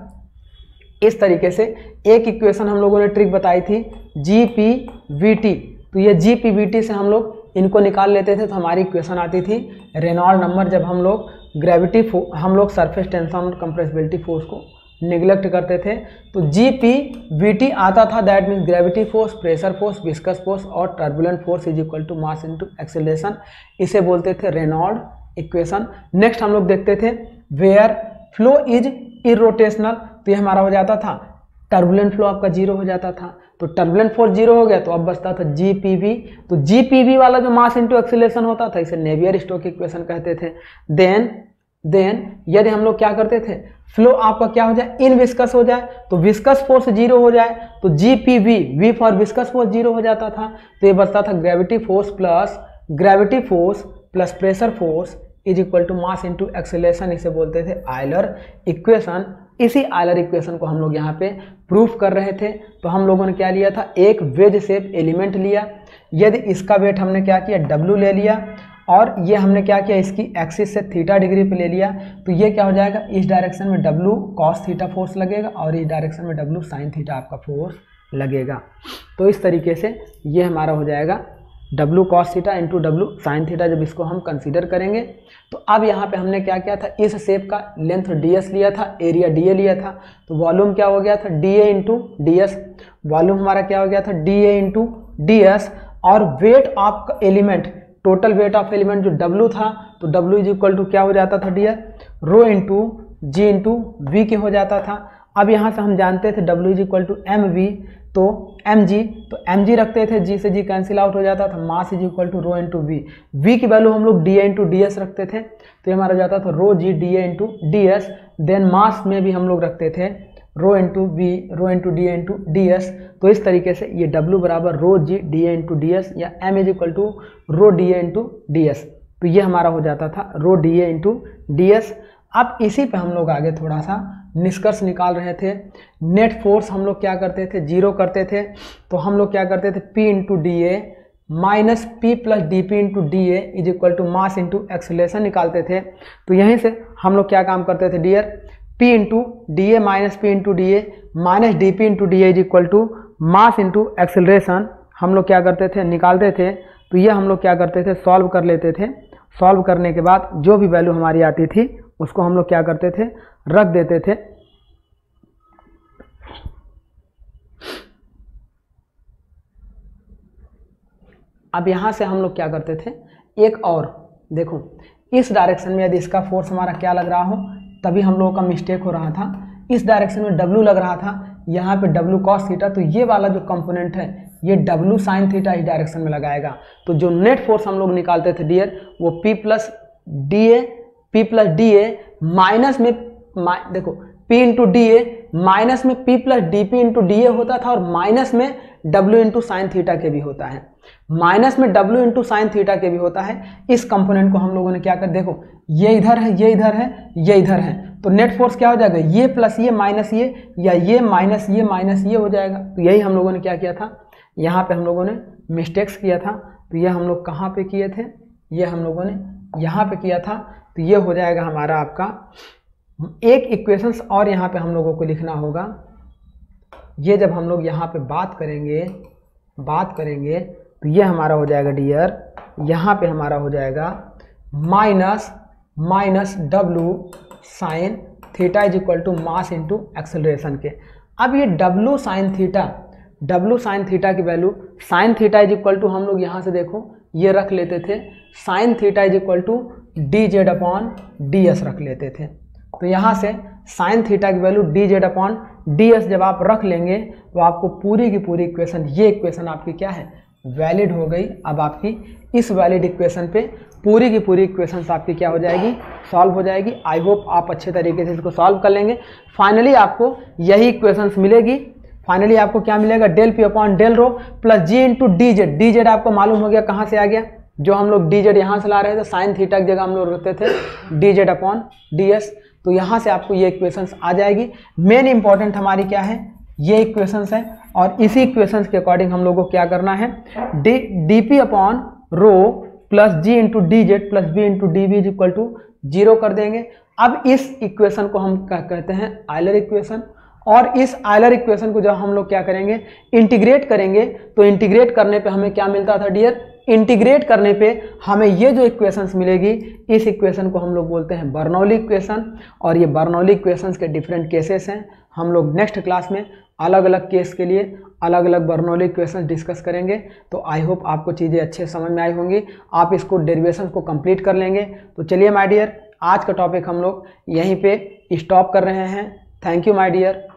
इस तरीके से एक इक्वेशन हम लोगों ने ट्रिक बताई थी जी पी वी टी तो ये जी पी वी टी से हम लोग इनको निकाल लेते थे तो हमारी इक्वेशन आती थी रेनॉल्ड नंबर जब हम लोग ग्रेविटी हम लोग सरफेस टेंशन और कंप्रेसिबिलिटी फोर्स को निगलेक्ट करते थे। तो जी पी वी टी आता था that means gravity force pressure force viscous force और turbulent force is equal to mass into acceleration इसे बोलते थे रेनॉल्ड इक्वेशन नेक्स्ट हम लोग देखते थे वेयर फ्लो इज़ इरोटेशनल तो ये हमारा हो जाता था टर्बुलेंट फ्लो आपका ज़ीरो हो जाता था। तो टर्बुलेंट फोर्स ज़ीरो हो गया तो अब बचता था जी पी वी तो जी पी वी वाला जो मास इंटू एक्सीलेशन होता था, इसे नेवियर स्टोक इक्वेशन कहते थे। देन देन यदि हम लोग क्या करते थे फ्लो आपका क्या हो जाए इन विस्कस हो जाए। तो विस्कस फोर्स ज़ीरो हो जाए तो G P V V for viscous force zero हो जाता था। तो ये बचता था gravity force plus gravity force plus pressure force is equal to mass into acceleration इसे बोलते थे आयलर इक्वेशन इसी आयलर इक्वेशन को हम लोग यहाँ पे प्रूफ कर रहे थे। तो हम लोगों ने क्या लिया था? एक वेज सेप एलिमेंट लिया। यदि इसका वेट हमने क्या किया? डब्लू ले लिया। और ये हमने क्या किया? इसकी एक्सिस से थीटा डिग्री पे ले लिया। तो ये क्या हो जाएगा? इस डायरेक्शन में डब्लू कॉस थीटा फोर्स लगेगा और इस डायरेक्शन में डब्लू साइन थीटा आपका फोर्स लगेगा। तो इस तरीके से ये हमारा हो जाएगा। W cos theta into W sine theta जब इसको हम कंसीडर करेंगे तो अब यहाँ पे हमने क्या किया था? इस शेप का लेंथ डी एस लिया था एरिया डी ए लिया था। तो वॉल्यूम क्या हो गया था? D A into D S volume हमारा क्या हो गया था? D A into D S और weight of element total weight of element जो डब्लू था तो डब्लू इज़ इक्वल टू क्या हो जाता था D rho into G into V के हो जाता था। अब यहाँ से हम जानते थे W is equal to M V तो एम जी तो एम जी रखते थे जी से जी कैंसिल आउट हो जाता था mass is equal to rho into V V की वैल्यू हम लोग D A into D S रखते थे तो ये हमारा जाता था rho G D A into D S then mass में भी हम लोग रखते थे rho into V rho into D A into D S तो इस तरीके से ये डब्ल्यू बराबर rho G D A into D S या M is equal to rho D A into D S तो ये हमारा हो जाता था rho D A into D S अब इसी पे हम लोग आगे थोड़ा सा निष्कर्ष निकाल रहे थे। नेट फोर्स हम लोग क्या करते थे? ज़ीरो करते थे। तो हम लोग क्या करते थे? P into D A minus P plus D P into D A is equal to mass into acceleration निकालते थे। तो यहीं से हम लोग क्या काम करते थे? Dear P into D A minus P into D A minus D P into D A is equal to mass into acceleration हम लोग क्या करते थे? निकालते थे। तो ये हम लोग क्या करते थे? सॉल्व कर लेते थे। सॉल्व करने के बाद जो भी वैल्यू हमारी आती थी, उसको हम लोग क्या करते थे? रख देते थे। अब यहाँ से हम लोग क्या करते थे? एक और, देखो, इस डायरेक्शन में यदि इसका फोर्स हमारा क्या लग रहा हो, तभी हम लोगों का मिस्टेक हो रहा था। इस डायरेक्शन में डब्लू लग रहा था, यहाँ पे डब्लू कॉस थीटा तो ये वाला जो कंपोनेंट है, ये डब्लू साइन थीटा इस डायरेक्शन में लगाएगा। तो जो नेट फोर्स हम लोग निकालते थे डियर वो P plus D A P plus D A minus में देखो, P into D A minus में P plus D P into D A होता था और माइनस में W इंटू साइन थीटा के भी होता है। माइनस में W इंटू साइन थीटा के भी होता है। इस कंपोनेंट को हम लोगों ने क्या कर, देखो, ये इधर है, ये इधर है, ये इधर है। तो नेट फोर्स क्या हो जाएगा? ये प्लस ये माइनस ये, या ये माइनस ये माइनस ये हो जाएगा। तो यही हम लोगों ने क्या किया था? यहाँ पे हम लोगों ने मिस्टेक्स किया था। तो ये हम लोग कहाँ पे किए थे? ये हम लोगों ने यहाँ पे किया था। तो ये हो जाएगा हमारा आपका एक इक्वेशंस और यहाँ पे हम लोगों को लिखना होगा। ये जब हम लोग यहाँ पे बात करेंगे बात करेंगे तो ये हमारा हो जाएगा डियर यहाँ पे हमारा हो जाएगा minus minus W sine theta is equal to mass into acceleration के। अब ये W sine theta W sine theta की value sine theta is equal to हम लोग यहाँ से देखो, ये रख लेते थे। Sine theta is equal to D Z upon D S रख लेते थे। तो यहाँ से साइन थीटा की value D Z upon D S जब आप रख लेंगे तो आपको पूरी की पूरी इक्वेशन ये इक्वेशन आपकी क्या है? वैलिड हो गई। अब आपकी इस वैलिड इक्वेशन पे पूरी की पूरी इक्वेशन आपकी क्या हो जाएगी? सॉल्व हो जाएगी। आई होप आप अच्छे तरीके से इसको सॉल्व कर लेंगे। फाइनली आपको यही इक्वेशंस मिलेगी। फाइनली आपको क्या मिलेगा? Del P upon del rho plus G into D Z D Z आपको मालूम हो गया कहाँ से आ गया? जो हम लोग डी जेड यहाँ से ला रहे थे, साइन थीटा की जगह हम लोग रखते थे। D Z upon D S तो यहाँ से आपको ये इक्वेशंस आ जाएगी। मेन इंपॉर्टेंट हमारी क्या है? ये इक्वेशंस है और इसी इक्वेशंस के अकॉर्डिंग हम लोग को क्या करना है? D D P upon rho plus G into D Z plus B into D B is equal to zero कर देंगे। अब इस इक्वेशन को हम क्या कहते हैं? आयलर इक्वेशन और इस आयलर इक्वेशन को जब हम लोग क्या करेंगे? इंटीग्रेट करेंगे। तो इंटीग्रेट करने पे हमें क्या मिलता था डियर इंटीग्रेट करने पे हमें ये जो इक्वेशंस मिलेगी, इस इक्वेशन को हम लोग बोलते हैं बर्नौली इक्वेशन और ये बर्नौली इक्वेशंस के डिफरेंट केसेस हैं। हम लोग नेक्स्ट क्लास में अलग अलग केस के लिए अलग अलग बर्नौली इक्वेशन डिस्कस करेंगे। तो आई होप आपको चीज़ें अच्छे समझ में आई होंगी। आप इसको डेरिवेशन को कंप्लीट कर लेंगे। तो चलिए माय डियर आज का टॉपिक हम लोग यहीं पे स्टॉप कर रहे हैं। Thank you my dear